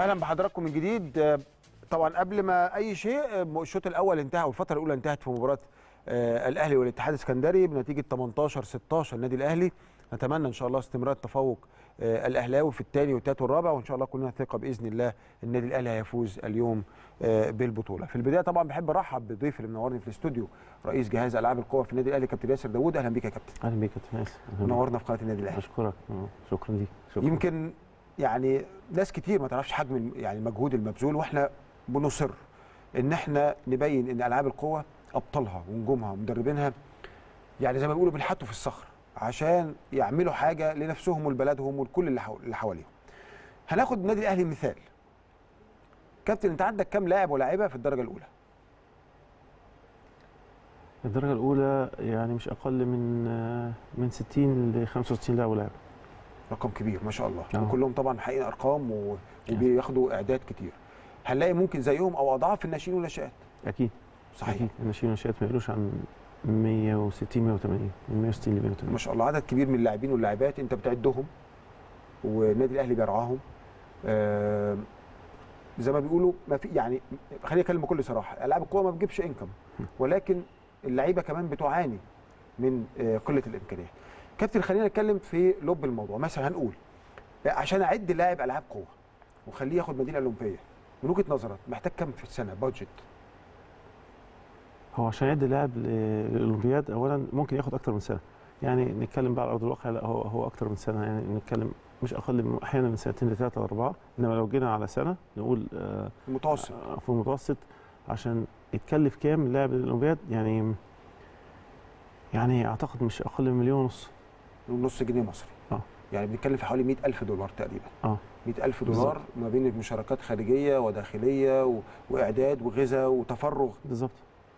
أهلا بحضراتكم من جديد. آه، طبعا قبل ما اي شيء آه، الشوط الأول انتهى والفترة الاولى انتهت في مباراة آه، الاهلي والاتحاد السكندري بنتيجة 18 16 النادي الاهلي. نتمنى ان شاء الله استمرار التفوق الاهلاوي في الثاني والثالث والرابع وان شاء الله كلنا ثقة بإذن الله النادي الاهلي هيفوز اليوم بالبطولة. في البداية طبعا بحب ارحب بضيف اللي منورني في الاستوديو رئيس جهاز العاب القوى في النادي الاهلي كابتن ياسر داوود. أهلا بيك يا كابتن. أهلا بيك يا كابتن ياسر. منورنا في قناة النادي الاهلي. أشكرك. شكرا ليك. شكرا. يمكن يعني ناس كتير ما تعرفش حجم يعني المجهود المبذول وإحنا بنصر إن إحنا نبين إن ألعاب القوة أبطالها ونجومها ومدربينها يعني زي ما بيقولوا بينحتوا في الصخر عشان يعملوا حاجة لنفسهم ولبلدهم ولكل اللي حو- اللي حواليهم. هناخد النادي الأهلي مثال. كابتن أنت عندك كام لاعب ولاعيبة في الدرجة الأولى؟ الدرجة الأولى يعني مش أقل من من 60 ل 65 لاعب ولاعب رقم كبير ما شاء الله. آه. وكلهم طبعا محققين أرقام و- وبياخدوا إعداد كتير. هنلاقي ممكن زيهم أو أضعاف الناشئين والناشئات. أكيد. صحيح. أكيد. الناشئين والناشئات ما يقلوش عن 160 180 من 160 ل 180 ما شاء الله. عدد كبير من اللاعبين واللاعبات أنت بتعدهم والنادي الأهلي بيرعاهم. آه، زي ما بيقولوا ما في يعني خليني أتكلم بكل صراحة ألعاب القوة ما بتجيبش انكم ولكن اللعيبة كمان بتعاني من آه، قلة الإمكانيات. كابتن خلينا نتكلم في لب الموضوع. مثلا هنقول عشان أعد لاعب ألعاب قوة وخليه ياخد مدينه اولمبيه من وجهة نظرك محتاج كام في السنة؟ بادجت هو عشان يعد لاعب للأولمبياد اولا ممكن ياخد أكتر من سنة. يعني نتكلم بقى على أرض الواقع لا هو هو أكتر من سنة. يعني نتكلم مش أقل من أحيانا من سنتين لثلاثه لاربعه إنما لو جينا على سنة نقول آه، المتوسط. آه، في المتوسط عشان يتكلف كام اللاعب للأولمبياد؟ يعني يعني أعتقد مش أقل من مليون ونص. نص جنيه مصري. آه. يعني بنتكلم في حوالي 100000 دولار تقريبا. آه. 100000 دولار ما بين مشاركات خارجية وداخلية و... وإعداد وغذاء وتفرغ. بالظبط.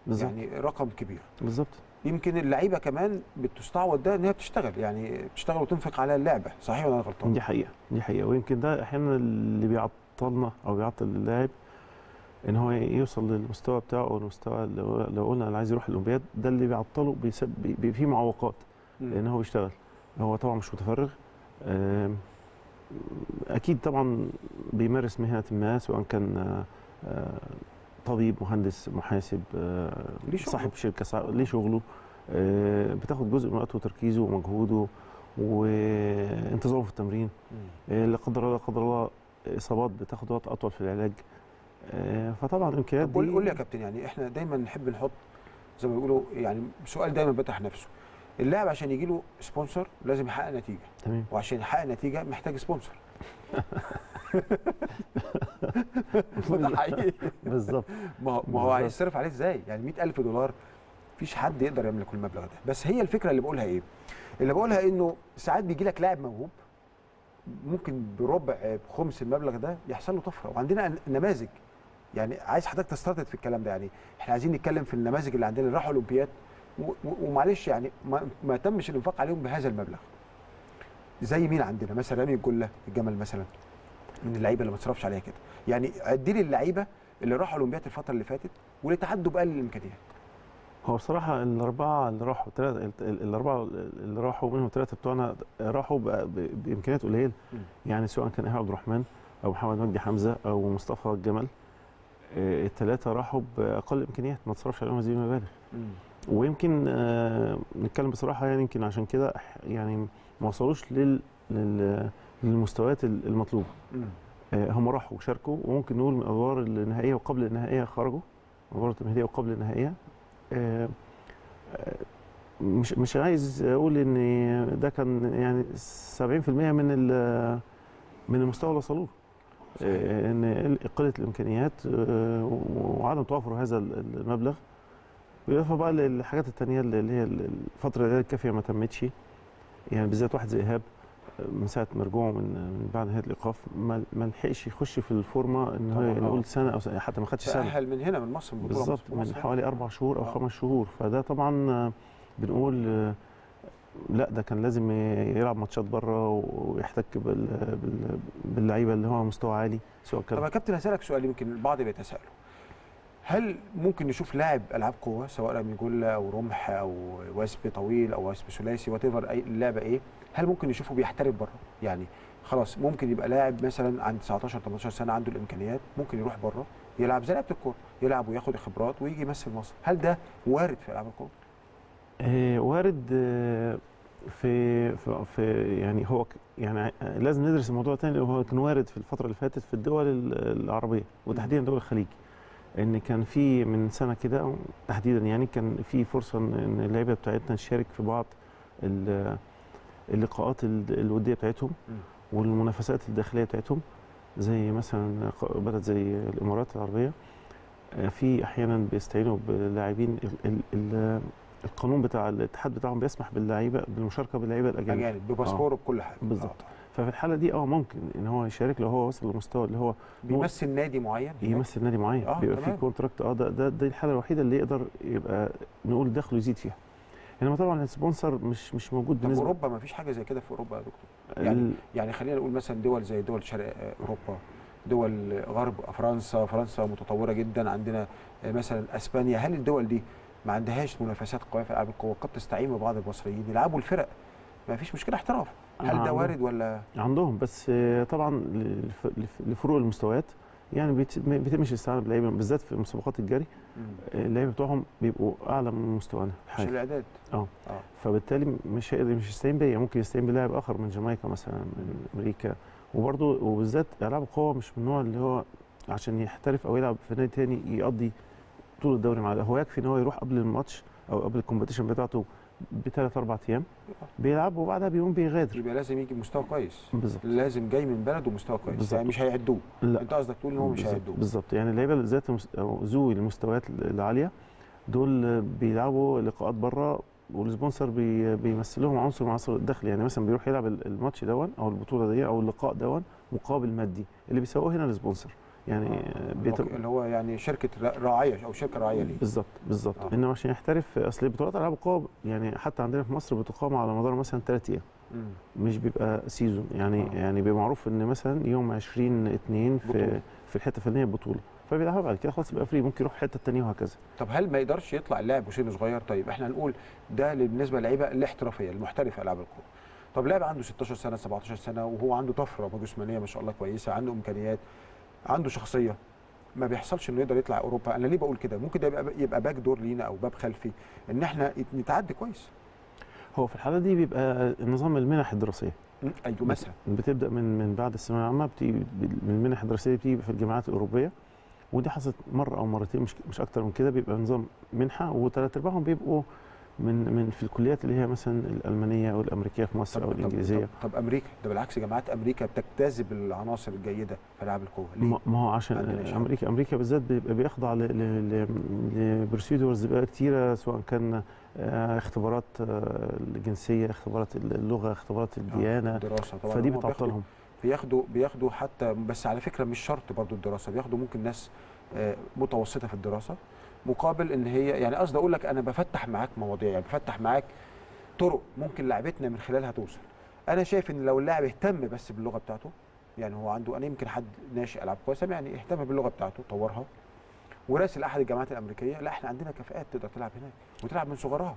بالظبط. يعني رقم كبير. بالظبط. يمكن اللعيبة كمان بتستعوض ده ان هي بتشتغل. يعني بتشتغل وتنفق على اللعبة. صحيح ولا أنا غلطان؟ دي حقيقة. دي حقيقة. ويمكن ده إحيانا اللي بيعطلنا أو بيعطل اللاعب إن هو يوصل للمستوى بتاعه أو المستوى اللي لو قلنا أنا عايز يروح الأولمبياد ده اللي بيعطله بيسبب بي في معوقات لأن هو بيشتغل. هو طبعا مش متفرغ. أكيد طبعا بيمارس مهنة ما سواء كان آه، آه، طبيب مهندس محاسب آه، ليه. صاحب شركة صاحب ليه شغله؟ بتاخد جزء من وقته وتركيزه ومجهوده وانتظامه في التمرين. لا قدر الله قدر الله إصابات بتاخد وقت أطول في العلاج. فطبعا الامكانيات دي قول لي يا كابتن يعني إحنا دايما نحب نحط زي ما بيقولوا يعني سؤال دايما بيطرح نفسه. اللاعب عشان يجي له sponsor لازم يحقق نتيجة. تمام. وعشان يحقق نتيجة محتاج sponsor. ده حقيقي. بالظبط. ما هو. هيصرف عليه إزاي؟ يعني 100000 دولار مفيش حد يقدر يملك المبلغ ده، بس هي الفكرة اللي بقولها إيه؟ اللي بقولها انه ساعات بيجي لك لاعب موهوب ممكن بربع بخمس المبلغ ده يحصل له طفرة. وعندنا نماذج. يعني عايز حضرتك تستطرد في الكلام ده. يعني إحنا عايزين نتكلم في النماذج اللي عندنا. اللي راحوا أولمبياد. ومعلش يعني ما, ما تمش الانفاق عليهم بهذا المبلغ. زي مين عندنا؟ مثلا رامي الجله الجمل مثلا من اللعيبة اللي ما تصرفش عليها كده. يعني عدي لي اللعيبة اللي راحوا أولمبياد الفترة اللي فاتت واللي تعدوا بقلل الإمكانيات. هو بصراحة الأربعة اللي راحوا ثلاثة الأربعة اللي راحوا منهم ثلاثة بتوعنا راحوا بإمكانيات قليلة. يعني سواء كان إيهاب عبد الرحمن أو محمد مجدي حمزة أو مصطفى الجمل آه، الثلاثة راحوا بأقل إمكانيات ما تصرفش عليهم هذه المبالغ ويمكن آه، نتكلم بصراحة يعني يمكن عشان كده يعني ما وصلوش لل لل- للمستويات المطلوبة. مم. آه، هم راحوا وشاركوا وممكن نقول من الادوار النهائية وقبل النهائية خرجوا الادوار التمهيدية وقبل النهائية. آه، مش مش عايز أقول إن ده كان يعني 70% من من المستوى اللي وصلوا إن قلة الإمكانيات وعدم توافر هذا المبلغ. بالاضافه بقى للحاجات التانية اللي هي الفترة اللي الكافية ما تمتش يعني بالذات واحد زي إيهاب من ساعة ما رجوعه من من بعد نهاية الايقاف ما ما لحقش يخش في الفورمة إن هو. نقول سنة أو سنة حتى ما خدش سنة تأهل من هنا من مصر من بالظبط من. حوالي أربع شهور أو آه. خمس شهور فده طبعا بنقول لأ ده كان لازم يلعب ماتشات بره ويحتك بال- بال- باللعيبة اللي هو مستوى عالي سواء طب يا كان كابتن هسألك سؤال يمكن البعض بيتساءلوا هل ممكن نشوف لاعب ألعاب قوة سواء رمي أو رمح أو وثب طويل أو وثب ثلاثي whatever أي اللعبة إيه هل ممكن نشوفه بيحترف بره؟ يعني خلاص ممكن يبقى لاعب مثلا عند 19 18 سنة عنده الإمكانيات ممكن يروح بره يلعب زي لعيبه الكورة يلعب وياخد الخبرات ويجي يمثل مصر. هل ده وارد في ألعاب الكورة؟ آه، وارد آه، في في, في يعني هو يعني لازم ندرس الموضوع تاني هو كان وارد في الفترة اللي فاتت في الدول ال- العربية وتحديدا دول الخليج إن كان في من سنة كده تحديدا يعني كان في فرصة ان إن اللعيبة بتاعتنا تشارك في بعض ال- اللقاءات ال- الودية بتاعتهم. والمنافسات الداخلية بتاعتهم زي مثلا بلد زي الإمارات العربية آه، في أحيانا بيستعينوا بلاعبين ال- ال- ال- القانون بتاع الاتحاد بتاعهم بيسمح باللعيبة بالمشاركة باللعيبة الأجانب أجانب بباسبور وبكل حاجة بالظبط. ففي الحالة دي آه ممكن إن هو يشارك لو هو وصل لمستوى اللي هو بيمثل نادي معين هناك؟ يمثل نادي معين آه، بيبقى. فيه كونتراكت آه ده ده دي الحالة الوحيدة اللي يقدر يبقى نقول دخله يزيد فيها إنما طبعا السبونسر مش مش موجود بالنسبة أوروبا ما فيش حاجة زي كده في أوروبا يا دكتور يعني ال- يعني خلينا نقول مثلا دول زي دول شرق أوروبا دول غرب فرنسا فرنسا متطورة جدا عندنا مثلا إسبانيا هل الدول دي ما عندهاش منافسات قوية في ألعاب القوة قد تستعين ببعض المصريين يلعبوا الفرق ما فيش مشكلة احتراف. هل ده وارد ولا؟ عندهم بس آه، طبعا لف- لف- لفروق المستويات يعني بيت- ما بيتمش الاستعانه باللعيبه بالذات في مسابقات الجري آه، اللعيبة بتوعهم بيبقوا أعلى من مستوانا الحالي الإعداد. آه. آه. فبالتالي مش هيقدر مش يستعين بيا. ممكن يستعين بلاعب آخر من جامايكا مثلا من أمريكا. وبرضه وبالذات ألعاب القوة مش من النوع اللي هو عشان يحترف أو يلعب في نادي تاني يقضي طول الدوري معاه. هو يكفي إن هو يروح قبل الماتش أو قبل ال competition بتاعته بثلاث أربع أيام بيلعب وبعدها بيوم بيغادر. يبقى لازم يجي بمستوى كويس. بالظبط. لازم جاي من بلده مستوى كويس. بالظبط. يعني مش هيعدوه. لا. أنت قصدك تقول إن هو مش هيعدوه. بالظبط. يعني اللعيبة ذات ذوي المستويات العالية دول بيلعبوا لقاءات بره وال sponsor بي بيمثلهم عنصر من عناصر الدخل. يعني مثلا بيروح يلعب الماتش ده دون أو البطولة دي أو اللقاء دون مقابل مادي اللي بيسووه هنا ال sponsor. يعني بيتم اللي هو يعني شركة را- راعية أو شركة راعية ليه بالظبط بالظبط. آه. إنما عشان يحترف أصل بطولات ألعاب القوى يعني حتى عندنا في مصر بتقام على مدار مثلا ثلاث أيام. مش بيبقى season يعني آه. يعني بيبقى معروف إن مثلا يوم 20 2 في بطولة. في الحتة الفنيه بطولة. فبيلعبها بعد كده خلاص يبقى free ممكن يروح الحته الثانية وهكذا. طب هل ما يقدرش يطلع اللاعب وسنه صغير؟ طيب إحنا هنقول ده بالنسبة للعيبة الاحترافية المحترفه ألعاب الكوره طب لاعب عنده 16 سنة 17 سنة وهو عنده طفرة جسمانيه ما شاء الله كويسة عنده إمكانيات عنده شخصية. ما بيحصلش إنه يقدر يطلع أوروبا. أنا ليه بقول كده؟ ممكن ده يبقى يبقى back door لينا أو باب خلفي. إن إحنا نتعدي كويس. هو في الحالة دي بيبقى نظام المنح الدراسية? أيوه مثلا. بتبدأ من من بعد الثانوية العامة بتيجي من المنح الدراسية بتيجي في الجامعات الأوروبية. ودي حصلت مرة أو مرتين مش مش أكتر من كده. بيبقى نظام منحة وثلاث أرباعهم بيبقوا من من في الكليات اللي هي مثلا الألمانية أو الأمريكية في مصر طب, أو طب, الإنجليزية. طب, طب أمريكا ده بالعكس جامعات أمريكا بتجتذب العناصر الجيدة في العاب القوة. ليه؟ ما هو عشان. أمريكا أمريكا بالذات بيبقى بيخضع لبروسيدورز بقى كتيرة سواء كان آه، اختبارات آه، الجنسية اختبارات اللغة اختبارات الديانة. الدراسة طبعا. فدي بتعطلهم. بياخدوا بياخدوا حتى بس على فكرة مش شرط برضو الدراسة بياخدوا ممكن ناس آه، متوسطة في الدراسة مقابل إن هي يعني قصدي أقول لك أنا بفتح معاك مواضيع يعني بفتح معاك طرق ممكن لعبتنا من خلالها توصل. أنا شايف إن لو اللاعب اهتم بس باللغة بتاعته يعني هو عنده أنا يمكن حد ناشئ ألعاب كويسة يعني اهتم باللغة بتاعته طورها وراسل أحد الجامعات الأمريكية لا إحنا عندنا كفاءات تقدر تلعب هناك وتلعب من صغرها.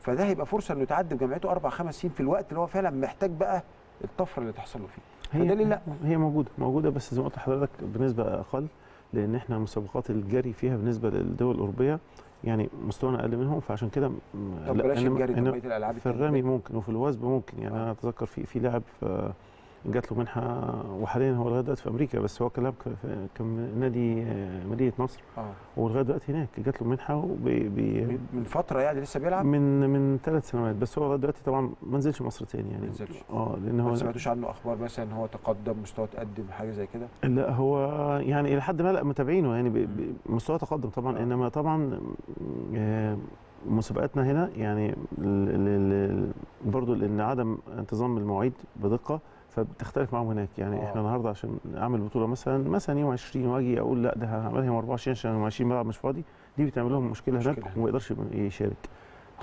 فده هيبقى فرصة إنه يتعدي بجامعته أربع خمس سنين في الوقت اللي هو فعلا محتاج بقى الطفرة اللي تحصل له فيه. ليه لا؟ هي موجودة موجودة بس زي ما قلت لحضرتك بنسبة أقل. لأن إحنا مسابقات الجري فيها بالنسبة للدول الأوروبية يعني مستوانا أقل منهم فعشان كده طب لا، بلاش الجري بقية الألعاب في. الرمي ممكن وفي الوثب ممكن يعني آه. أنا أتذكر في في لاعب في جات له منحة وحاليا هو لغاية دلوقتي في أمريكا بس هو كان في- كان نادي آه، مدينة نصر. آه. ولغايه دلوقتي هناك. جات له منحة وبي بي من فترة يعني لسه بيلعب؟ من من ثلاث سنوات. بس هو لغاية دلوقتي طبعا ما نزلش مصر تاني يعني. ما نزلش. آه لأن هو ما سمعتوش عنه أخبار مثلا إن هو تقدم مستوى تقدم حاجة زي كده؟ لا هو يعني إلى حد ما لا متابعينه يعني مستوى تقدم طبعا. آه. إنما طبعا آه، مسابقاتنا هنا يعني برضه لأن عدم انتظام المواعيد بدقة فبتختلف معاهم هناك. يعني آه. إحنا النهارده عشان أعمل بطولة مثلا مثلا يوم 20 وأجي أقول لأ ده هعملها يوم 24 عشان يوم 20 بلعب مش فاضي دي بتعمل لهم مشكلة هناك مشكلة. وما يقدرش يشارك.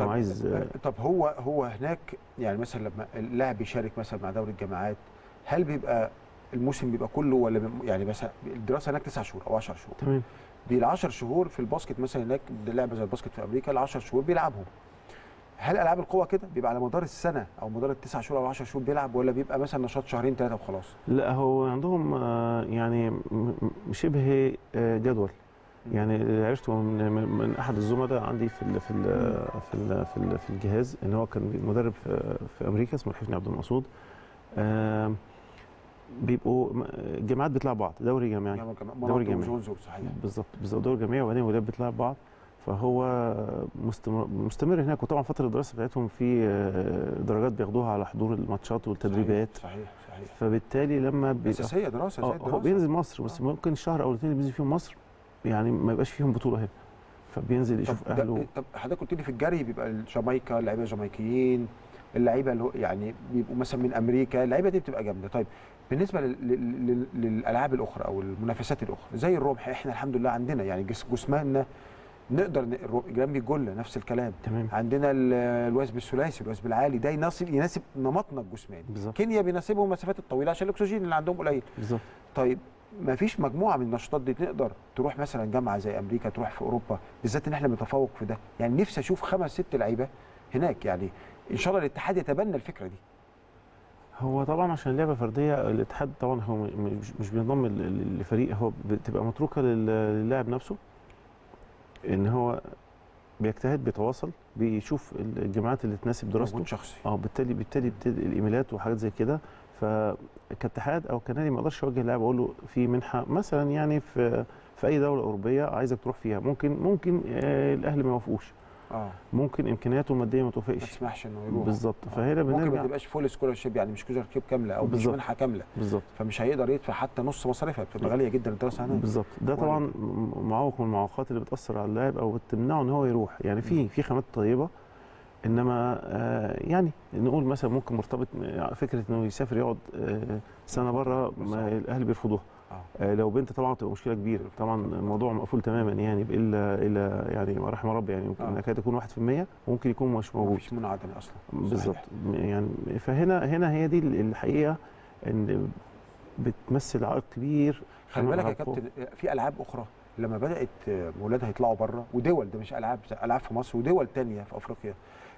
هو عايز آه، طب هو هو هناك يعني مثلا لما اللاعب بيشارك مثلا مع دوري الجامعات هل بيبقى الموسم بيبقى كله ولا يعني مثلا الدراسة هناك تسع شهور أو 10 شهور؟ تمام. دي ال 10 شهور في الباسكت مثلا هناك ده لعبة زي الباسكت في أمريكا ال 10 شهور بيلعبهم. هل ألعاب القوة كده بيبقى على مدار السنة أو مدار التسع شهور أو 10 شهور بيلعب ولا بيبقى مثلا نشاط شهرين ثلاثة وخلاص؟ لا هو عندهم آه، يعني شبه آه، جدول. يعني عرفته من, من, أحد الزملاء عندي في ال في ال في ال في, ال في الجهاز إن هو كان مدرب في, أمريكا اسمه الحفني عبد المقصود. آم، بيبقوا الجامعات بتلعب بعض دوري جامعي. دوري صحيح. بالظبط بالظبط دوري جامعي وبعدين ولاد بتلعب بعض. فهو مستمر, هناك وطبعا فترة الدراسة بتاعتهم في آه، درجات بياخدوها على حضور الماتشات والتدريبات. صحيح صحيح, صحيح. فبالتالي لما بيبقى اساسيه دراسة زي هو الدراسه بينزل مصر بس آه. ممكن الشهر أو الاثنين اللي بينزل فيهم مصر يعني ما يبقاش فيهم بطولة هنا. فبينزل يشوف أهله. طب حضرتك قلت لي في الجري بيبقى الجامايكا اللعيبة الجامايكيين اللعيبة اللي هو يعني بيبقوا مثلا من أمريكا اللعيبة دي بتبقى جامدة. طيب بالنسبة لل- لل- لل- للألعاب الأخرى أو المنافسات الأخرى زي الرمح إحنا الحمد لله عندنا يعني جس- جسماننا نقدر جنبي الجله نفس الكلام. تمام. عندنا ال- الوثب الثلاثي الوثب العالي ده يناسب يناسب نمطنا الجسماني. كينيا بيناسبهم المسافات الطويلة عشان الأكسجين اللي عندهم قليل. بالظبط. طيب ما فيش مجموعة من النشاطات دي تقدر تروح مثلا جامعة زي أمريكا تروح في أوروبا بالذات إن إحنا بنتفوق في ده؟ يعني نفسي أشوف خمس ست لعيبة هناك. يعني إن شاء الله الاتحاد يتبنى الفكرة دي. هو طبعا عشان اللعبه فردية الاتحاد طبعا هو مش مش بينضم لفريق هو بتبقى متروكة لل- للاعب نفسه. إن هو بيجتهد بيتواصل بيشوف الجامعات اللي تناسب دراسته. شخصي. آه بالتالي بالتالي بتدي الإيميلات وحاجات زي كده. فكاتحاد أو كنادي ما أقدرش أوجه لاعب أقول له في منحة مثلا يعني في في أي دولة أوروبية عايزك تروح فيها. ممكن ممكن آه الاهلي ما يوافقوش. آه. ممكن إمكانياته المادية ما ما توافقش تسمحش إنه يروح. بالظبط. آه. فهنا ممكن ما بنرجع تبقاش full scholarship يعني مش scholarship كاملة أو مش بالظبط. منحة كاملة. بالظبط. فمش هيقدر يدفع حتى نص مصاريفها بتبقى غالية جدا الدراسة هناك. بالظبط. ده طبعا معوق من المعوقات اللي بتأثر على اللاعب أو بتمنعه إن هو يروح. يعني في في خامات طيبة إنما آه يعني نقول مثلا ممكن مرتبط م- فكرة إنه يسافر يقعد آه سنة بره ما. الأهل بيرفضوها. آه. لو بنت طبعا تبقى مشكلة كبيرة طبعا الموضوع مقفول تماما يعني الا إلا يعني رحم ربي يعني ممكن آه. يكاد يكون 1% وممكن يكون مش موجود فيش منع عدمي أصلا بالظبط. يعني فهنا هنا هي دي الحقيقة إن بتمثل عائق كبير خلي بالك يا. كابتن في ألعاب أخرى لما بدأت ولادها يطلعوا بره ودول ده مش ألعاب ألعاب في مصر ودول تانية في أفريقيا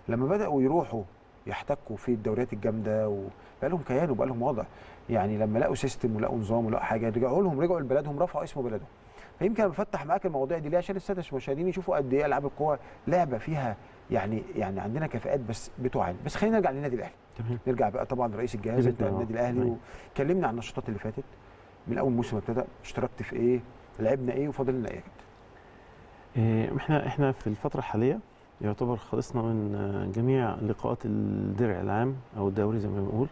لما بدأوا يروحوا يحتكوا في الدوريات الجامدة وبقى لهم كيان وبقى لهم وضع يعني لما لقوا سيستم ولقوا نظام ولقوا حاجة رجعوا لهم رجعوا لبلدهم رفعوا اسم بلدهم. فيمكن أنا بفتح معاك المواضيع دي ليه؟ عشان السادة المشاهدين يشوفوا قد إيه ألعاب القوى لعبة فيها يعني يعني عندنا كفاءات بس بتعاني. بس خلينا نرجع للنادي الأهلي. تمام. نرجع بقى طبعا رئيس الجهاز آه. النادي الأهلي. وكلمنا عن النشاطات اللي فاتت. من أول موسم ابتدى اشتركت في إيه لعبنا إيه وفاضل لنا إيه؟ إيه، إحنا إحنا في الفترة الحالية يعتبر خلصنا من آه، جميع لقاءات الدرع العام أو الدوري زي ما بنقول.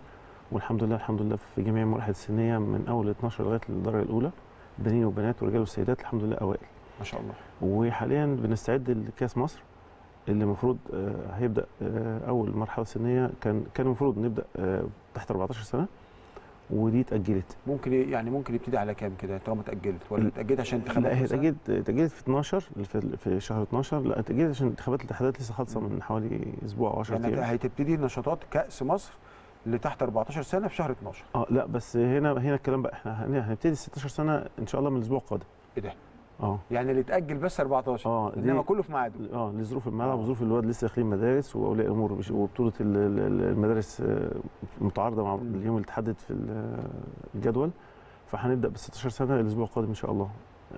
والحمد لله الحمد لله في جميع المراحل السنية من أول 12 لغاية الدرجة الأولى بنين وبنات ورجال وسيدات الحمد لله أوائل. ما شاء الله. وحاليا بنستعد لكأس مصر اللي المفروض آه، هيبدأ آه، أول مرحلة سنية. كان كان المفروض نبدأ آه، تحت 14 سنة ودي اتأجلت. ممكن يعني ممكن يبتدي على كام كده؟ طالما اتأجلت ولا لا. اتأجلت عشان انتخابات لا هي؟ اتأجلت اتأجلت في 12 في في شهر 12 لا اتأجلت عشان انتخابات الاتحادات لسه خالصة من حوالي أسبوع أو 10 يعني أيام. هتبتدي نشاطات كأس مصر اللي تحت 14 سنة في شهر 12 آه لا بس هنا هنا الكلام بقى. إحنا هن- هنبتدي 16 سنة إن شاء الله من الأسبوع القادم. إيه ده؟ آه. يعني اللي اتأجل بس 14 آه إنما كله في ميعاده. آه لظروف الملعب وظروف الواد لسه داخلين مدارس وأولياء امور مش- وبطولة ال- ال- المدارس آه، متعارضة مع. اليوم اللي اتحدد في ال- الجدول. فهنبدأ ب 16 سنة الأسبوع القادم إن شاء الله.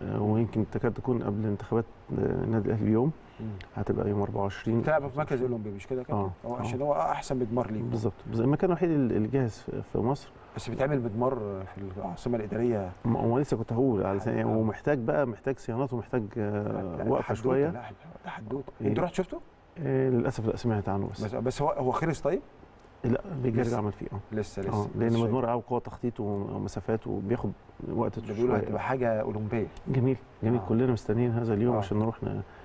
آه، ويمكن تكاد تكون قبل انتخابات آه، النادي الأهلي بيوم. هتبقى يوم 24 بتلعب في مركز اولمبي مش كده كابتن آه، هو آه. عشان هو أحسن مدمار ليك بالظبط. المكان الوحيد اللي جاهز في- مصر بس بيتعمل مدمار في العاصمة الإدارية ما هو لسه كنت هقول على. سنة ومحتاج بقى محتاج صيانات ومحتاج آه، وقفة شوية لا ده حدوتة إيه. أنت رحت شفته؟ آه، للأسف لا سمعت عنه بس بس بس هو هو خلص طيب؟ لا. يرجع عمل فيه آه لسه لسه آه لأن مدمار قوي قوه تخطيط ومسافات وبياخد وقت بيقولوا. هتبقى حاجة أولمبية جميل جميل آه. كلنا مستنيين هذا اليوم آه. عشان نروح.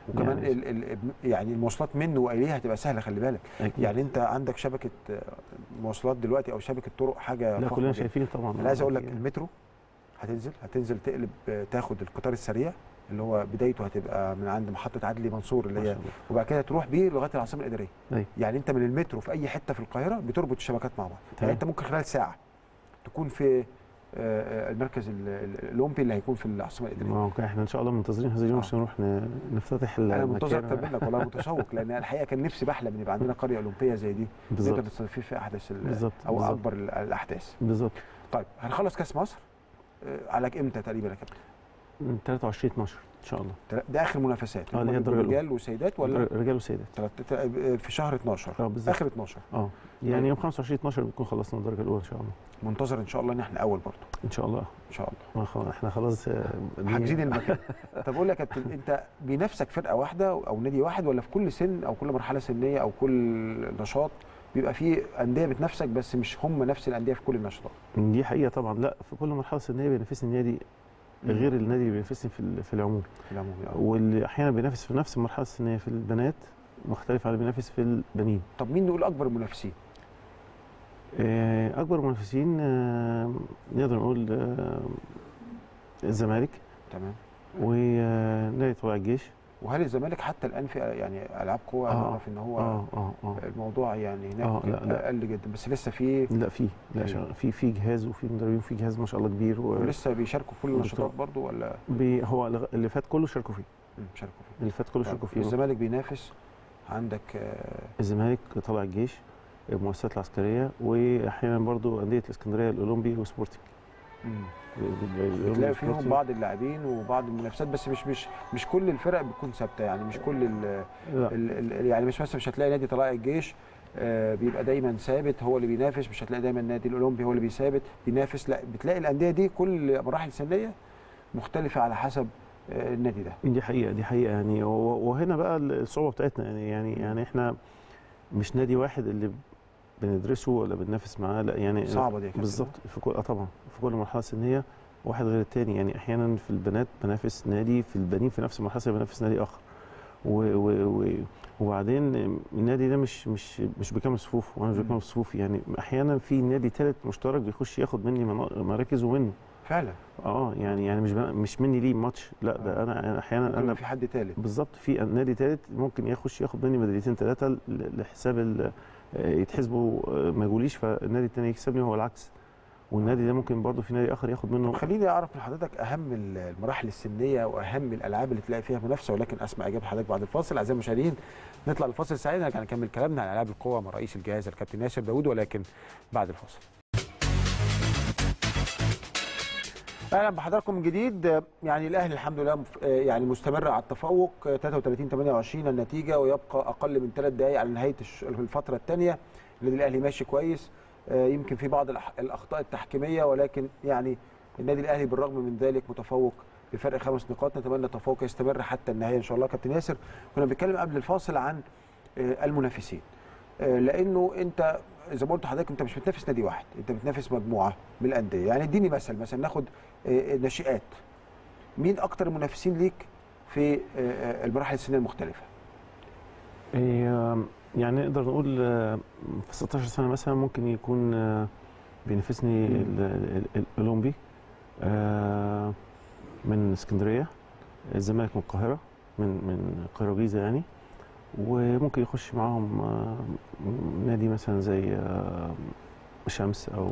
وكمان يعني- ال ال يعني المواصلات منه واليه هتبقى سهلة خلي بالك أكيد. يعني أنت عندك شبكة آه، مواصلات دلوقتي أو شبكة طرق حاجة لا كلنا. شايفين طبعا أنا عايز أقول لك المترو هتنزل هتنزل تقلب آه، تاخد القطار السريع اللي هو بدايته هتبقى من عند محطة عدلي منصور اللي هي. وبعد كده تروح بيه لغاية العاصمة الإدارية أيوة. يعني أنت من المترو في أي حتة في القاهرة بتربط الشبكات مع بعض. يعني أنت ممكن خلال ساعة تكون في المركز ال- ال- الأولمبي اللي هيكون في العاصمة الاداريه ما هو إحنا إن شاء الله منتظرين هذا اليوم آه. عشان نروح نفتتح أنا منتظر. أكتر منك والله متشوق لأن الحقيقة كان نفسي بحلم إن يبقى عندنا قرية أولمبية زي دي بالظبط نقدر نستضيف فيها احدث ال- بالظبط أو بالظبط. أكبر ال- الأحداث بالظبط طيب هنخلص كأس مصر آه، على إمتى تقريبا يا كابتن 23 12 إن شاء الله. ده آخر منافسات. آه، اللي هي هم الدرجة رجال وسيدات ولا؟ رجال وسيدات في شهر 12 آه بالظبط. آخر 12 آه. يعني يوم 25 12 بنكون خلصنا الدرجة الأولى إن شاء الله. منتظر إن شاء الله إن إحنا أول برضه. إن شاء الله. إن شاء الله. ما خلاص. إحنا خلاص آه، حاجزين المكان. طب أقول لك يا كابتن أنت بنفسك فرقة واحدة أو نادي واحد ولا في كل سن أو كل مرحلة سنية أو كل نشاط بيبقى في أندية بتنافسك بس مش هم نفس الأندية في كل النشاطات؟ دي حقيقة طبعا. لا في كل مرحلة سنية بينافسني النادي غير النادي اللي بينافسني في في العموم. في العموم يعني. واللي أحيانا بينافس في نفس المرحله السنيه في البنات مختلف عن اللي بينافس في البنين. طب مين نقول أكبر المنافسين آه، أكبر منافسين آه، نقدر نقول آه، الزمالك تمام. ونادي طلائع الجيش. وهل الزمالك حتى الآن في يعني ألعاب قوة آه. نعرف إن هو آه آه آه الموضوع يعني هناك آه، لا، لا. أقل جدا بس لسه في لا في لا في. في جهاز وفي مدربين وفي جهاز ما شاء الله كبير و... ولسه بيشاركوا في كل. النشاطات برضو ولا بي هو اللي فات كله شاركوا فيه شاركوا فيه اللي فات كله شاركوا فيه الزمالك بينافس عندك آه، الزمالك طلع الجيش المؤسسات العسكرية واحيانا برضو أندية الإسكندرية الأولمبي وسبورتنج بتلاقي فيهم. بعض اللاعبين وبعض المنافسات بس مش مش مش كل الفرق بتكون ثابتة. يعني مش كل ال ال ال يعني مش مثلا مش هتلاقي نادي طلائع الجيش آه، بيبقى دايما ثابت هو اللي بينافس. مش هتلاقي دايما النادي الأولمبي هو اللي بيثابت بينافس. لا بتلاقي الأندية دي كل مراحل سنيه مختلفة على حسب آه، النادي ده. دي حقيقة دي حقيقة. يعني وهنا بقى الصعوبة بتاعتنا. يعني يعني يعني إحنا مش نادي واحد اللي بندرسه ولا بننافس معاه لا يعني صعبة دي. بالظبط في كل آه طبعا في كل مرحلة سنية واحد غير التاني. يعني أحيانا في البنات بنافس نادي في البنين في نفس المرحلة بنافس نادي آخر. و و و وبعدين النادي ده مش مش مش بكامل صفوفه وأنا مش. بكامل صفوفي. يعني أحيانا في نادي ثالث مشترك بيخش ياخد مني مراكز ومنه. فعلا. آه يعني يعني مش مش مني ليه ماتش لا ده أنا أنا أحيانا أنا في حد ثالث بالظبط في نادي ثالث ممكن يخش ياخد مني ميداليتين ثلاثة لحساب ال- آه، يتحسبوا آه، ما يجوليش فالنادي الثاني يكسبني هو العكس. والنادي ده ممكن برضه في نادي آخر ياخد منه. خليني أعرف من حضرتك أهم المراحل السنية وأهم الألعاب اللي تلاقي فيها منافسة ولكن أسمع إجابة حضرتك بعد الفاصل. أعزائي المشاهدين نطلع الفاصل سعيد نرجع نكمل كلامنا عن ألعاب القوة مع رئيس الجهاز الكابتن ياسر داوود ولكن بعد الفاصل. أهلا بحضراتكم من جديد. يعني الأهلي الحمد لله يعني مستمر على التفوق. 33 28 النتيجة ويبقى أقل من ثلاث دقائق على نهاية الفترة الثانية النادي الأهلي ماشي كويس. آه، يمكن في بعض الأخطاء التحكيمية ولكن يعني النادي الأهلي بالرغم من ذلك متفوق بفرق خمس نقاط. نتمنى التفوق يستمر حتى النهاية إن شاء الله. كابتن ياسر كنا بنتكلم قبل الفاصل عن آه، المنافسين. آه، لأنه أنت زي ما قلت لحضرتك أنت مش بتنافس نادي واحد أنت بتنافس مجموعة من الأندية. يعني اديني مثل مثلا ناخد آه، الناشئات مين أكتر المنافسين ليك في آه، آه، المراحل السنية المختلفة؟ إيه، يعني نقدر نقول آه، في 16 سنة مثلا ممكن يكون آه، بينافسني الاولمبي آه، من اسكندرية الزمالك من القاهرة من من القاهرة وجيزة يعني. وممكن يخش معاهم آه، نادي مثلا زي آه، شمس أو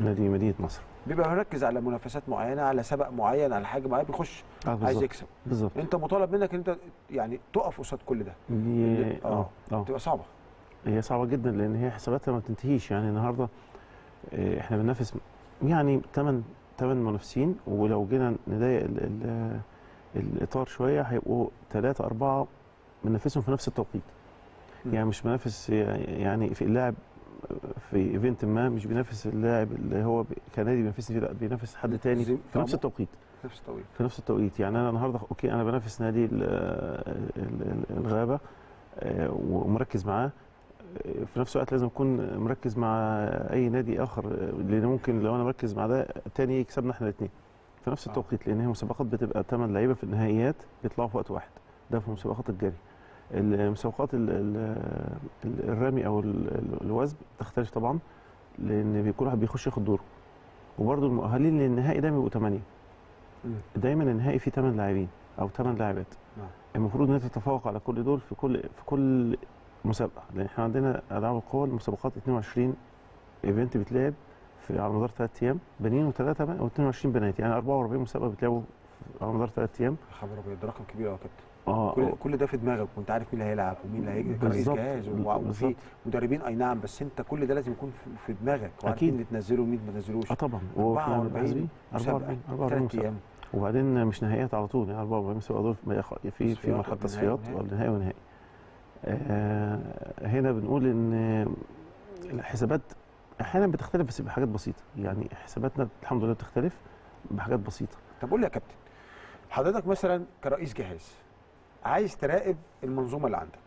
نادي مدينة نصر. بيبقى مركز على منافسات معينة على سبق معين على حاجة معينة بيخش آه عايز يكسب. بالظبط. انت مطالب منك إن انت يعني تقف قصاد كل ده. آه آه بتبقى صعبة. هي صعبة جدا لأن هي حساباتها ما بتنتهيش. يعني النهاردة آه، إحنا بننافس يعني ثمان ثمان منافسين ولو جينا نضيق ال- ال- الإطار شوية هيبقوا ثلاثة أربعة بننافسهم في نفس التوقيت. يعني مش بنافس يعني في اللاعب في event ما مش بينافس اللاعب اللي هو كنادي بينافسني فيه لا بينافس حد تاني في نفس. التوقيت. نفس الطويل في نفس التوقيت. يعني أنا النهارده أوكي أنا بنافس نادي ال- ال- ال- الغابة آه، ومركز معاه. آه، في نفس الوقت لازم أكون مركز مع أي نادي آخر آه، لأن ممكن لو أنا مركز مع ده التاني يكسبنا إحنا الاثنين في نفس. التوقيت لأن هي مسابقات بتبقى ثمان لعيبة في النهائيات بيطلعوا في وقت واحد. ده في مسابقات الجري. المسابقات ال- ال- ال- الرمي أو ال- ال- الوزن تختلف طبعا لأن بيكون واحد بيخش ياخد دوره. وبرده المؤهلين للنهائي دايما بيبقوا ثمانيه. دايما النهائي فيه 8 لاعبين أو 8 لاعبات. نعم. المفروض إن أنت تتفوق على كل دول في كل في كل مسابقة. لأن إحنا عندنا ألعاب القوى المسابقات 22 ايفنت بتلعب في على مدار ثلاث أيام. بنين وثلاثه و22 بنات. يعني 44 مسابقة بتلعبوا على مدار ثلاث أيام. خبر أبيض رقم كبير قوي يا كابتن آه كل, كل ده في دماغك وانت عارف مين اللي هيلعب ومين اللي هيجي كرئيس بالظبط. جهاز وفي. مدربين أي نعم بس انت كل ده لازم يكون في- دماغك وعارف. مين اللي تنزله ومين ما تنزلوش. آه طبعا. 44 حاسبين مسابقه 44 44 ثلاث مسابقه أيام. وبعدين مش نهائيات على طول يعني 44 مسابقه دول في في مرحلة تصفيات نهائي ونهائي آه هنا بنقول إن الحسابات أحيانا بتختلف بس بحاجات بسيطة. يعني حساباتنا الحمد لله بتختلف بحاجات بسيطة. طب قول لي يا كابتن حضرتك مثلا كرئيس جهاز عايز تراقب المنظومة اللي عندك.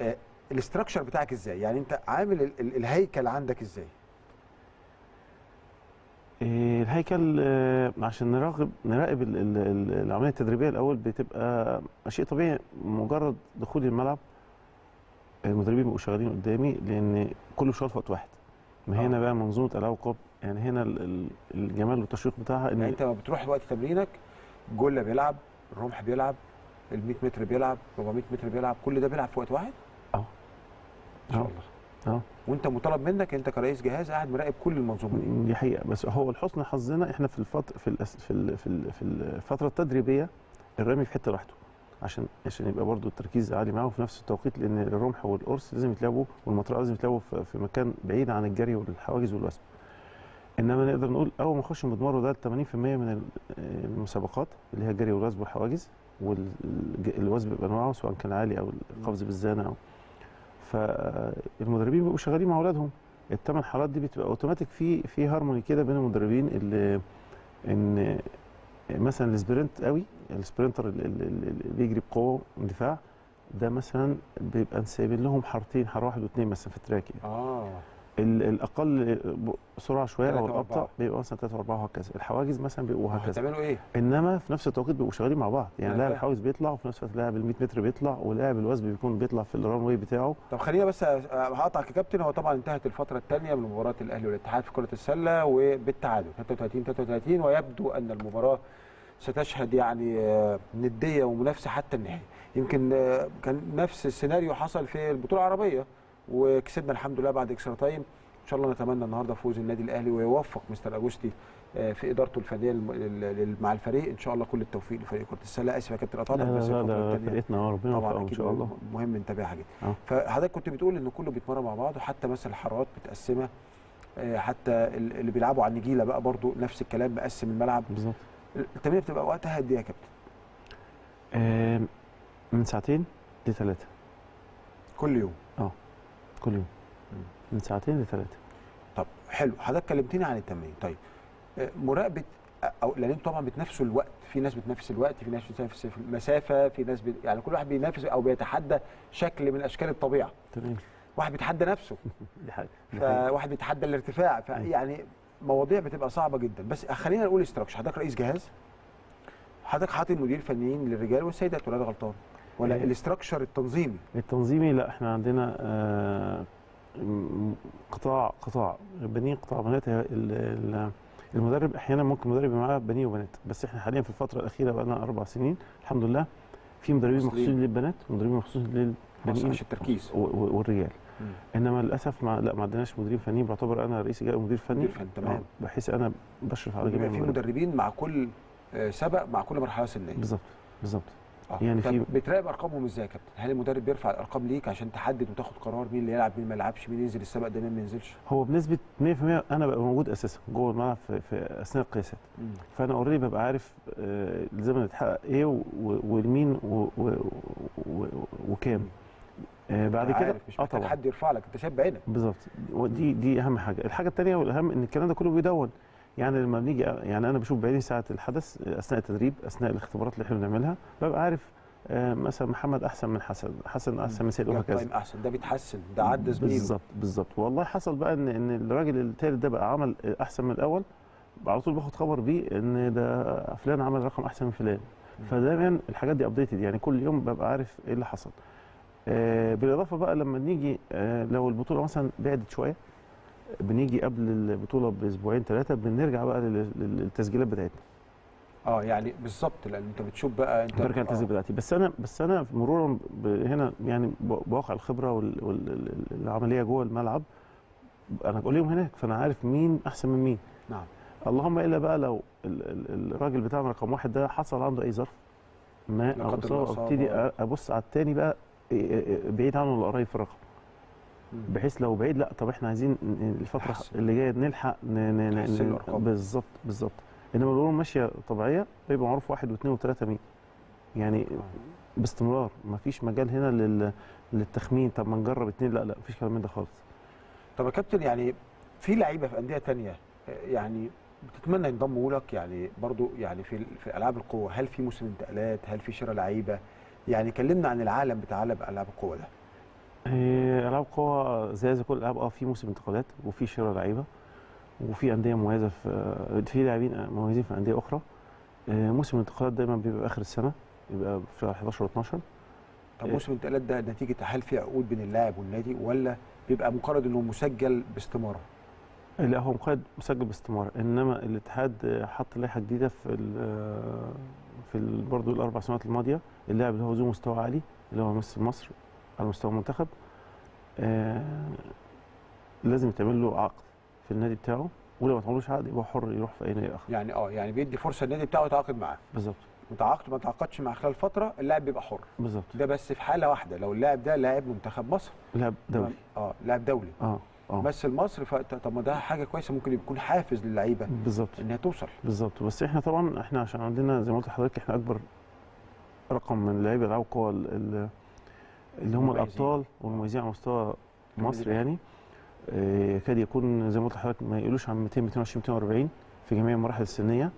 آه الاستراكشر بتاعك إزاي؟ يعني أنت عامل ال- ال- الهيكل عندك إزاي؟ آه الهيكل آه عشان نراقب نراقب ال- ال- ال- العملية التدريبية الأول بتبقى شيء طبيعي مجرد دخول الملعب المدربين بيبقوا شغالين قدامي لأن كله شغال في وقت واحد. ما. هنا بقى منظومة العاب يعني هنا ال- ال- الجمال والتشويق بتاعها يعني ان أنت لما بتروح وقت تمرينك جله بيلعب الرمح بيلعب ال 100 متر بيلعب 400 متر بيلعب كل ده بيلعب في وقت واحد؟ آه إن شاء الله. آه وأنت مطالب منك أنت كرئيس جهاز قاعد مراقب كل المنظومة دي. دي حقيقة. بس هو لحسن حظنا إحنا في الفترة في الأس- في ال- في ال- في الفترة التدريبية الرمي في حتة لوحده. عشان عشان يبقى برضو التركيز عالي معاه وفي نفس التوقيت لأن الرمح والقرص لازم يتلعبوا والمطرقة لازم يتلعبوا في مكان بعيد عن الجري والحواجز والوثب إنما نقدر نقول أول ما نخش مضمار وده 80% من ال- المسابقات اللي هي الجري والوثب والحواجز والوثب بانواعه سواء كان عالي أو القفز بالزانة أو. فالمدربين بيبقوا شغالين مع أولادهم. الثمان حالات دي بتبقى اوتوماتيك في في هارموني كده بين المدربين اللي إن مثلا ال sprint قوي ال sprinter اللي, بيجري بقوة اندفاع ده مثلا بيبقى سايبين لهم حارتين حارة واحد واثنين مثلا في ال track يعني. آه. الأقل سرعة شوية أو الأبطأ. بيبقى مثلا 3 و4 وهكذا. الحواجز مثلا بيبقوا هكذا. هتعملوا إيه؟ إنما في نفس التوقيت بيبقوا شغالين مع بعض. يعني لاعب. الحواجز بيطلع وفي نفس الوقت لاعب ال 100 متر بيطلع ولاعب الوثب بيكون بيطلع في الران واي بتاعه. طب خلينا بس أ- هقطعك يا كابتن. هو طبعا انتهت الفترة الثانية من مباراة الأهلي والاتحاد في كرة السلة وبالتعادل 33 33 ويبدو أن المباراة ستشهد يعني آه، ندية ومنافسة حتى النهايه يمكن آه، كان نفس السيناريو حصل في البطولة العربية. وكسبنا الحمد لله بعد extra time إن شاء الله نتمنى النهارده فوز النادي الأهلي ويوفق مستر اجوستي آه، في إدارته الفنية مع الفريق. إن شاء الله كل التوفيق لفريق كرة السلة. أسف يا كابتن لا قطعتك لا بس لا التانية. فرقتنا آه، ربنا طبعا إن شاء الله. مهم نتابعها جدا آه. فحضرتك كنت بتقول إن كله بيتمرن مع بعض وحتى مثلا الحارات متقسمة آه، حتى ال- اللي بيلعبوا على النجيلة بقى برضو نفس الكلام مقسم الملعب. بالظبط. التمرين بتبقى وقتها قد إيه يا كابتن؟ من ساعتين لثلاثه كل يوم. كل يوم. من ساعتين لثلاثة. طب حلو حضرتك كلمتني عن التمرين. طيب آه، مراقبة أو لأن أنتوا طبعا بتنافسوا الوقت في ناس بتنافس الوقت في ناس بتنافس المسافة في ناس بي... يعني كل واحد بينافس أو بيتحدى شكل من أشكال الطبيعة. تمام. واحد بيتحدى نفسه. فواحد بيتحدى الارتفاع فيعني مواضيع بتبقى صعبة جدا. بس خلينا نقول استراكشر حضرتك رئيس جهاز؟ حضرتك حاطط مدير فنيين للرجال والسيدات ولا أنا غلطان؟ ولا إيه. الاستراكشر التنظيمي التنظيمي لا إحنا عندنا آه، قطاع قطاع بنين قطاع بنات المدرب أحيانا ممكن مدرب معاه بنين وبنات بس إحنا حاليا في الفترة الأخيرة بقى لنا أربع سنين الحمد لله في مدربين مخصوصين. للبنات ومدربين مخصوصين للبنين عشان التركيز والرجال مم. إنما للأسف ما لا ما عندناش مديرين فنيين بعتبر أنا رئيس جهاز مدير فني مدير فني، تمام. آه، بحيث أنا بشرف على جميع في مدربين مع كل آه، سبق مع كل مرحلة سنية بالظبط بالظبط. يعني طب في- بتراقب أرقامهم إزاي يا كابتن؟ هل المدرب بيرفع الأرقام ليك عشان تحدد وتاخد قرار مين اللي يلعب مين ما يلعبش مين ينزل السبق ده مين ما ينزلش؟ هو بنسبة 100% أنا ببقى موجود أساسا جوه الملعب في, في أثناء القياسات. فأنا اوريدي ببقى عارف آه، الزمن اللي اتحقق إيه و- و- والمين و- و- و- وكام. آه، بعد كده عارف مش آه محتاج حد يرفع لك أنت شايف بعينك. بالظبط. ودي دي أهم حاجة. الحاجة الثانية والأهم إن الكلام ده كله بيدون. يعني لما بنيجي يعني أنا بشوف بعيني ساعة الحدث أثناء التدريب أثناء الاختبارات اللي إحنا بنعملها ببقى عارف آه، مثلا محمد أحسن من حسن حسن أحسن من سيد وهكذا. تايم احسن ده بيتحسن ده عدى زميله. بالظبط بالظبط والله حصل بقى إن إن الراجل الثالث ده بقى عمل أحسن من الأول. على طول باخد خبر بيه إن ده فلان عمل رقم أحسن من فلان. فدايما الحاجات دي updated يعني كل يوم ببقى عارف إيه اللي حصل. آه بالإضافة بقى لما نيجي آه لو البطولة مثلا بعدت شوية بنيجي قبل البطولة بأسبوعين ثلاثة بنرجع بقى لل- لل- للتسجيلات بتاعتنا آه يعني بالظبط لأن انت بتشوف بقى انت برجع آه. التسجيل بتاعتي بس أنا بس أنا مرورا هنا يعني بواقع الخبرة والعملية جوه الملعب أنا بقول لهم هناك فأنا عارف مين أحسن من مين نعم اللهم إلا بقى لو ال- ال- الراجل بتاعنا رقم واحد ده حصل عنده أي ظرف ما أو أبتدي. أبص على التاني بقى بعيد عنه ولا قريب في الرقم. بحيث لو بعيد لا طب إحنا عايزين الفترة نحسن. اللي جاية نلحق. بالظبط بالظبط إنما الأمور ماشية طبيعية بيبقى معروف واحد واثنين وثلاثة مين يعني آه. باستمرار مفيش مجال هنا لل... للتخمين. طب ما نجرب اثنين لا لا مفيش كلام من ده خالص. طب يا كابتن يعني في لعيبة في أندية تانية آه، يعني بتتمنى ينضموا لك؟ يعني برضو يعني في في ألعاب القوة هل في موسم انتقالات؟ هل في شراء لعيبة؟ يعني كلمنا عن العالم بتاع العاب العاب القوة ده. ألعاب قوى زي زي كل الالعاب آه في موسم انتقالات وفي شراء لعيبة وفي أندية مميزة في في لاعبين مميزين في أندية أخرى. إيه، موسم الانتقالات دايما بيبقى آخر السنة بيبقى في شهر 11 و12 طب. موسم الانتقالات ده نتيجة هل في عقود بين اللاعب والنادي ولا بيبقى مجرد إنه مسجل باستمارة؟ لا هو مقيد مسجل باستمرار إنما الاتحاد حط لائحة جديدة في في برضه الأربع سنوات الماضية. اللاعب اللي هو ذو مستوى عالي اللي هو يمثل مصر. على مستوى المنتخب آه لازم يتعمل له عقد في النادي بتاعه ولو ما تعملوش عقد يبقى حر يروح في أي نادي آخر. يعني آه يعني بيدي فرصة النادي بتاعه يتعاقد معاه. بالظبط. متعاقد ما تعاقدش مع خلال فترة اللاعب بيبقى حر. بالظبط. ده بس في حالة واحدة لو اللاعب ده لاعب منتخب مصر. لاعب دولي. آه لاعب دولي. آه آه. مثل مصر. طب ما ده حاجة كويسة ممكن يكون حافز للعيبة بالظبط. إنها توصل. بالظبط. بس إحنا طبعا إحنا عشان عندنا زي ما قلت لحضرتك إحنا أكبر رقم من لعيبة العاب القوى ال- ال- اللي هم. الأبطال والمميزين على مستوى مصر. يعني آه، يكاد يكون زي ما قلت لحضرتك ما يقولوش عن 200 220 240 في جميع المراحل السنية.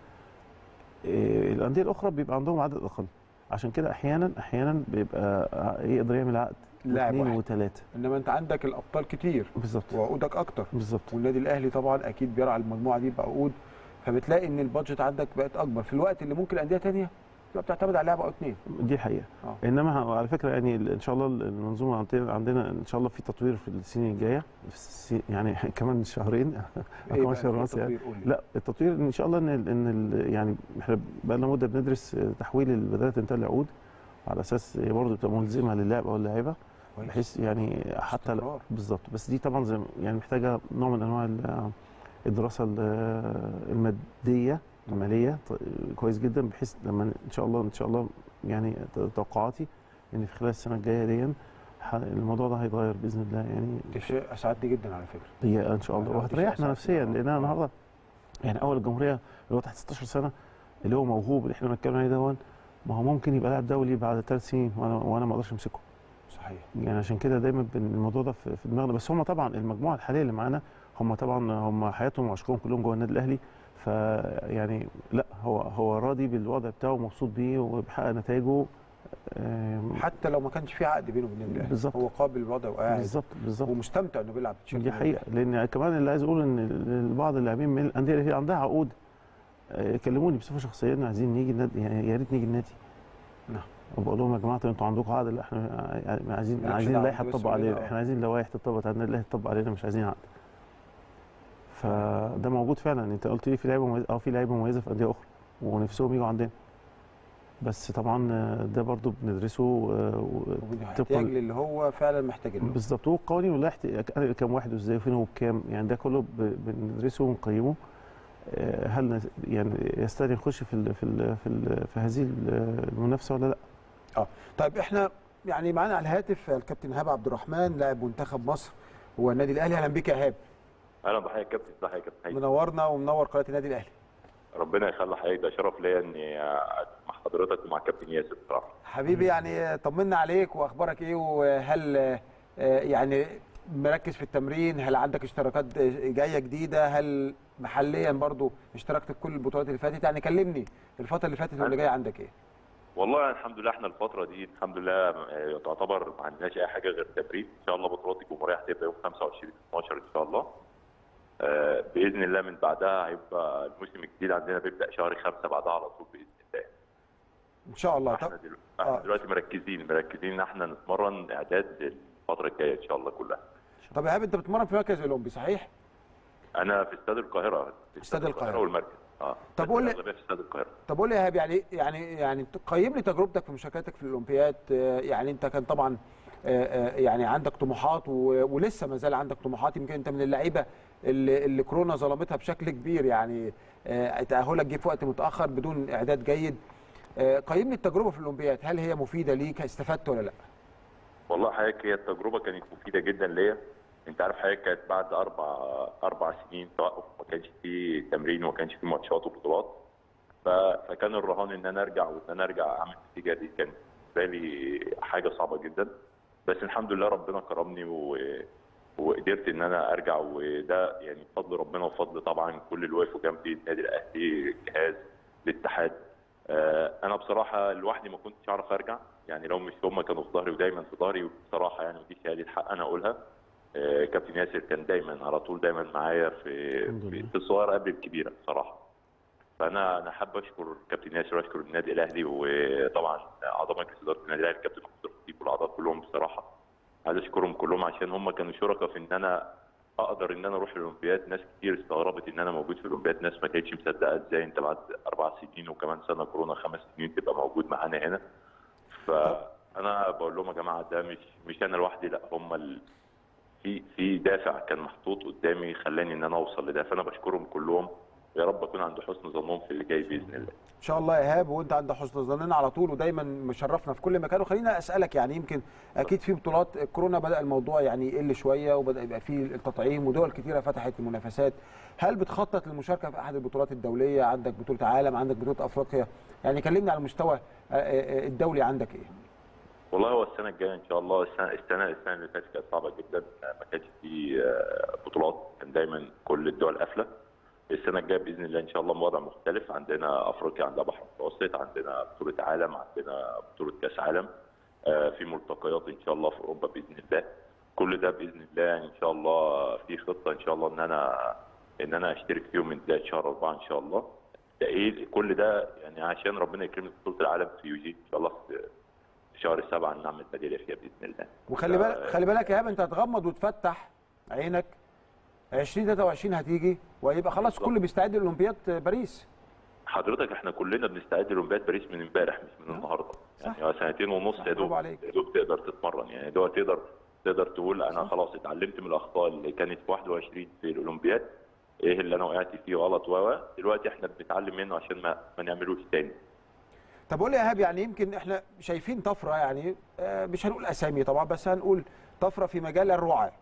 آه، الأندية الأخرى بيبقى عندهم عدد أقل. عشان كده أحيانا أحيانا بيبقى يقدر يعمل عقد لاعب وثلاثة. إنما أنت عندك الأبطال كتير. بالظبط. وعقودك أكتر. بالظبط. والنادي الأهلي طبعا أكيد بيرعى المجموعة دي بعقود فبتلاقي إن البادجت عندك بقت أكبر. في الوقت اللي ممكن انديه تانية تبقى بتعتمد على لاعب أو اثنين دي الحقيقة آه. إنما على فكرة يعني إن شاء الله المنظومة عندنا إن شاء الله في تطوير في السنين الجاية. يعني كمان شهرين. أو كمان شهر ونص يعني لا التطوير إن شاء الله إن إن يعني إحنا بقى لنا مدة بندرس تحويل البدلات انتهى العقود. على أساس برضه تبقى ملزمة للاعب أو اللاعبه بحيث يعني حتى. بالظبط. بس دي طبعا زي يعني محتاجة نوع من أنواع ال- الدراسة ال- المادية. الماليه ط- كويس جدا بحيث لما إن شاء الله إن شاء الله يعني توقعاتي إن في خلال السنة الجاية دي الموضوع ده هيتغير بإذن الله يعني. شيء أسعدني جدا على فكرة. هي إن شاء الله. يعني وهتريحنا. نفسيا. لأن أنا النهارده يعني أول الجمهورية اللي هو تحت 16 سنة اللي هو موهوب اللي إحنا بنتكلم عليه ده ما هو ممكن يبقى لاعب دولي بعد ثلاث سنين وأنا وأنا ما أقدرش أمسكه. صحيح. يعني عشان كده دايما الموضوع ده في دماغنا. بس هم طبعا المجموعة الحالية اللي معانا هم طبعا هم حياتهم وعشقهم كلهم جوه النادي الأهلي. فيعني لا هو هو راضي بالوضع بتاعه ومبسوط بيه وبيحقق نتائجه حتى لو ما كانش في عقد بينه وبين النادي الاهلي بالظبط. هو قابل للوضع وقاعد. بالظبط بالظبط. ومستمتع إنه بيلعب بتيشيرت دي حقيقة. لأن كمان اللي عايز أقول إن بعض اللاعبين من الأندية اللي هي عندها عقود آه، كلموني بصفة شخصية إن عايزين نيجي النادي يعني يا ريت نيجي النادي. نعم. وبقول لهم يا جماعة طب أنتوا عندكم عقد؟ إحنا عايزين عايزين لائحه تطبق علينا. إحنا عايزين لوائح تطبق على النادي الاهلي تطبق علينا مش عايزين عقد. فده موجود فعلا. انت قلت لي في لعيبه مميزة آه في لعيبه مميزة في أندية أخرى ونفسهم يجوا عندنا. بس طبعا ده برضو بندرسه وبيحتاج للي هو فعلا محتاج له بالظبط. والقوانين واللائحه أنا كام واحد وازاي وفين وبكام يعني ده كله بندرسه ونقيمه. آه، هل يعني يستدعي نخش في ال في ال في, ال في هذه ال- المنافسة ولا لا؟ طيب إحنا يعني معانا على الهاتف الكابتن ايهاب عبد الرحمن لاعب منتخب مصر والنادي الأهلي. أهلا بك يا ايهاب أهلا بحضرتك يا كابتن ازي حضرتك يا كابتن؟ منورنا ومنور قناة النادي الأهلي. ربنا يخلي حضرتك ده شرف ليا إني مع حضرتك ومع كابتن ياسر بصراحة. حبيبي يعني طمنا عليك وأخبارك إيه؟ وهل آه، يعني مركز في التمرين؟ هل عندك اشتراكات جاية جديدة؟ هل محليا برضو اشتركت في كل البطولات اللي فاتت؟ يعني كلمني الفترة اللي فاتت واللي جاية عندك إيه؟ والله الحمد لله إحنا الفترة دي الحمد لله آه، تعتبر ما عندناش أي حاجة غير تمرين. إن شاء الله بطولات الجمهورية هتبقى يوم 25 12 إن شاء الله. بإذن الله من بعدها هيبقى الموسم الجديد عندنا بيبدأ شهر خمسة بعدها على طول بإذن الله. إن شاء الله. إحنا دلوقتي, آه. دلوقتي مركزين مركزين إن إحنا نتمرن إعداد للفترة الجاية إن شاء الله كلها. طب ايهاب أنت بتتمرن في مركز أولمبي صحيح؟ أنا في استاد القاهرة في استاد القاهرة. والمركز آه. طب قول لي- في استاد القاهرة. طب قول لي ايهاب يعني يعني يعني قيم لي تجربتك في مشاركاتك في الأولمبياد. آه، يعني أنت كان طبعا آه، آه، يعني عندك طموحات ولسه ما زال عندك طموحات. يمكن أنت من اللعيبة اللي, اللي كورونا ظلمتها بشكل كبير يعني آه، تاهلك جه في وقت متأخر بدون إعداد جيد. آه، قيم لي التجربة في الأولمبياد هل هي مفيدة ليك؟ استفدت ولا لا؟ والله حضرتك هي التجربة كانت مفيدة جدا ليا. أنت عارف حضرتك كانت بعد أربع أربع سنين توقف ما كانش فيه تمرين وما كانش فيه ماتشات وبطولات. فكان الرهان إن أنا أرجع وإن أنا أرجع أعمل نتيجة دي كان بالنسبة لي حاجة صعبة جدا. بس الحمد لله ربنا كرمني و... وقدرت إن أنا أرجع وده يعني بفضل ربنا وفضل طبعا كل اللي وقفوا جنبي النادي الاهلي الجهاز الاتحاد. آه، أنا بصراحة لوحدي ما كنتش أعرف أرجع. يعني لو مش هم كانوا في ظهري ودايما في ظهري بصراحة يعني ودي شهاده حق أنا أقولها. آه، كابتن ياسر كان دايما على طول دايما معايا في. في الصغيرة قبل الكبيرة بصراحة. فأنا أنا حابب أشكر كابتن ياسر وأشكر النادي الأهلي وطبعا أعضاء مجلس إدارة النادي الأهلي كابتن محمود الخطيب والأعضاء كلهم بصراحة عايز أشكرهم كلهم عشان هم كانوا شركاء في إن أنا أقدر إن أنا أروح الأولمبياد. ناس كتير استغربت إن أنا موجود في الأولمبياد. ناس ما كانتش مصدقة إزاي أنت بعد أربع سنين وكمان سنة كورونا خمس سنين تبقى موجود معانا هنا. فأنا بقول لهم يا جماعة ده مش مش أنا لوحدي لأ هم ال... في في دافع كان محطوط قدامي خلاني إن أنا أوصل لده. فأنا بشكرهم كلهم. يا رب أكون عند حسن ظنهم في اللي جاي بإذن الله. إن شاء الله يا ايهاب وأنت عند حسن ظننا على طول ودايما مشرفنا في كل مكان. وخلينا أسألك يعني يمكن أكيد في بطولات كورونا بدأ الموضوع يعني يقل شوية وبدأ يبقى فيه التطعيم ودول كتيرة فتحت المنافسات. هل بتخطط للمشاركة في أحد البطولات الدولية؟ عندك بطولة عالم عندك بطولة أفريقيا. يعني كلمني على المستوى آه، آه، الدولي عندك إيه؟ والله هو السنة الجاية إن شاء الله السنة السنة, اللي فاتت كانت صعبة جدا. ما كانش في آه، بطولات كان دايما كل الدول قافلة. السنة الجاية بإذن الله إن شاء الله وضع مختلف عندنا أفريقيا عندها بحر متوسط عندنا بطولة عالم عندنا بطولة كأس عالم. آه، في ملتقيات إن شاء الله في أوروبا بإذن الله. كل ده بإذن الله يعني إن شاء الله في خطة إن شاء الله إن أنا إن أنا أشترك فيهم من بدايه شهر أربعة إن شاء الله. ده إيه؟ كل ده يعني عشان ربنا يكرمني بطولة العالم في يوجي إن شاء الله في شهر سبعة نعمل ميداليه فيها بإذن الله. وخلي بالك خلي بالك يا ايهاب أنت هتغمض وتفتح عينك 2023 هتيجي وهيبقى خلاص. كله بيستعد لأولمبياد باريس. حضرتك إحنا كلنا بنستعد لأولمبياد باريس من إمبارح مش من النهارده. يعني هو سنتين ونص صح، يا دوب. يا دوب تقدر تتمرن. يعني دوب تقدر تقدر تقول أنا خلاص اتعلمت من الأخطاء اللي كانت في 21 في الأولمبياد. إيه اللي أنا وقعت فيه غلط و و. دلوقتي إحنا بنتعلم منه عشان ما, ما نعملوش تاني. طب قول لي يا ايهاب يعني يمكن إحنا شايفين طفرة يعني آه، مش هنقول أسامي طبعا بس هنقول طفرة في مجال الرعاة.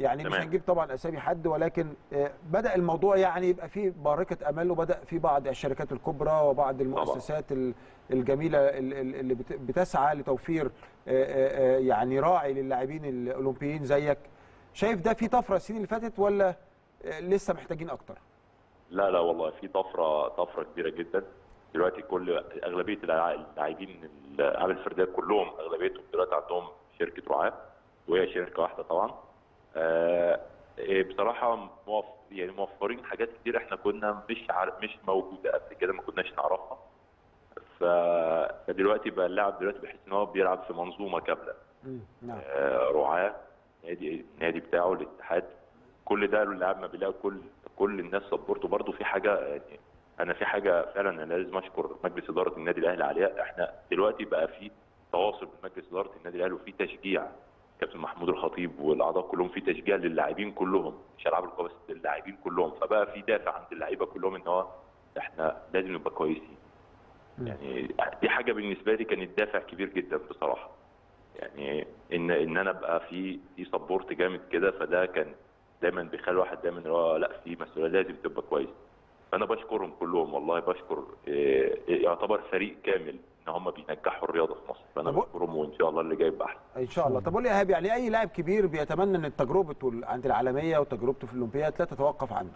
يعني مش. هنجيب طبعا أسامي حد ولكن آه، بدأ الموضوع يعني يبقى فيه بارقه أمل وبدأ في بعض الشركات الكبرى وبعض المؤسسات ال- الجميلة ال- ال- اللي بت- بتسعى لتوفير آه، آه، يعني راعي للاعبين الأولمبيين زيك. شايف ده في طفرة السنين اللي فاتت ولا لسه محتاجين أكتر؟ لا لا والله في طفرة طفرة كبيرة جدا. دلوقتي كل أغلبية اللاع- اللاعبين الالعاب الفرديه كلهم أغلبيتهم دلوقتي عندهم شركة رعاة وهي شركة واحدة طبعا. بصراحة موف يعني موفرين حاجات كتير إحنا كنا مش عارف مش موجودة قبل كده ما كناش نعرفها. فدلوقتي بقى اللاعب دلوقتي بيحس إن هو بيلعب في منظومة كاملة. نعم. آه، رعاة نادي النادي بتاعه الاتحاد. كل ده اللاعب ما بيلاقي كل كل الناس سبورته. برضه في حاجة يعني أنا في حاجة فعلا أنا لازم أشكر مجلس إدارة النادي الأهلي عليها. إحنا دلوقتي بقى في تواصل بين مجلس إدارة النادي الأهلي وفي تشجيع كابتن محمود الخطيب والأعضاء كلهم في تشجيع للاعبين كلهم مش العاب القوى بس للاعبين كلهم فبقى في دافع عند اللعيبة كلهم إن هو إحنا لازم نبقى كويسين. يعني دي حاجة بالنسبة لي كانت دافع كبير جدا بصراحة. يعني إن إن أنا أبقى في في سبورت جامد كده فده كان دايما بيخلي الواحد دايما هو لأ في مسؤولية لازم تبقى كويس. فأنا بشكرهم كلهم والله بشكر إيه، يعتبر فريق كامل. هم بينجحوا الرياضة في مصر. فأنا بشكرهم وإن شاء الله اللي جاي يبقى أحسن. إن شاء الله. طب قول لي يا ايهاب يعني أي لاعب كبير بيتمنى إن تجربته عند العالمية وتجربته في الأولمبياد لا تتوقف عنه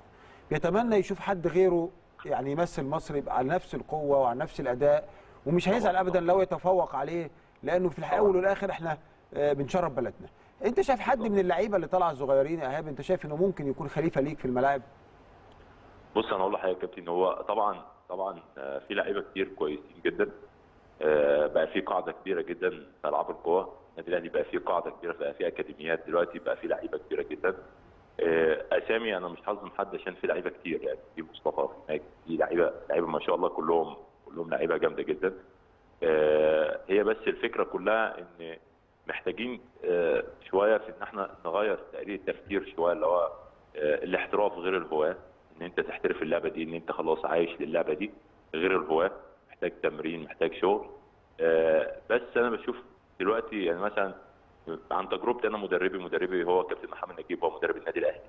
بيتمنى يشوف حد غيره يعني يمثل مصر يبقى على نفس القوة وعلى نفس الأداء ومش هيزعل. ابدا لو يتفوق عليه لأنه في الأول والآخر إحنا آه، بنشرف بلدنا. أنت شايف حد من اللعيبة اللي طالعه الصغيرين يا ايهاب أنت شايف إنه ممكن يكون خليفة ليك في الملاعب؟ بص أنا أقول لحضرتك يا كابتن هو طبعا طبعا آه، في لعيبة كتير كويسين جدا. بقى في قاعدة كبيرة جدا في العاب القوى النادي الأهلي بقى في قاعدة كبيرة بقى في أكاديميات دلوقتي بقى في لعيبة كبيرة جدا. آه، أسامي أنا مش هظلم حد عشان في لعيبة كتير يعني في مصطفى في ماجد في لعيبة لعيبة ما شاء الله كلهم كلهم لعيبة جامدة جدا. آه، هي بس الفكرة كلها إن محتاجين آه، شوية في إن إحنا نغير تقرير التفكير شوية اللي هو آه، الاحتراف غير الهواة. إن أنت تحترف اللعبة دي إن أنت خلاص عايش للعبة دي غير الهواة. محتاج تمرين محتاج شغل. آه، بس أنا بشوف دلوقتي يعني مثلا عن تجربتي أنا مدربي مدربي هو كابتن محمد نجيب هو مدرب النادي الأهلي.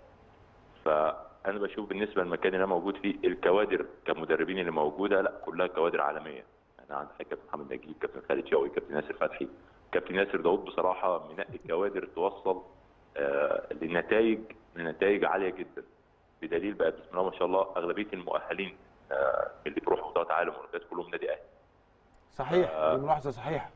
فأنا بشوف بالنسبة للمكان اللي أنا موجود فيه الكوادر كمدربين اللي موجودة لأ كلها كوادر عالمية. أنا عندي كابتن محمد نجيب كابتن خالد شوقي كابتن ياسر فتحي. كابتن ياسر داوود بصراحة منقي كوادر توصل آه لنتائج لنتائج عالية جدا. بدليل بقى بسم الله ما شاء الله أغلبية المؤهلين اللي بيروحوا بطولات عالم واولمبياد كلهم نادي أهلي صحيح آه. دي ملاحظة صحيحة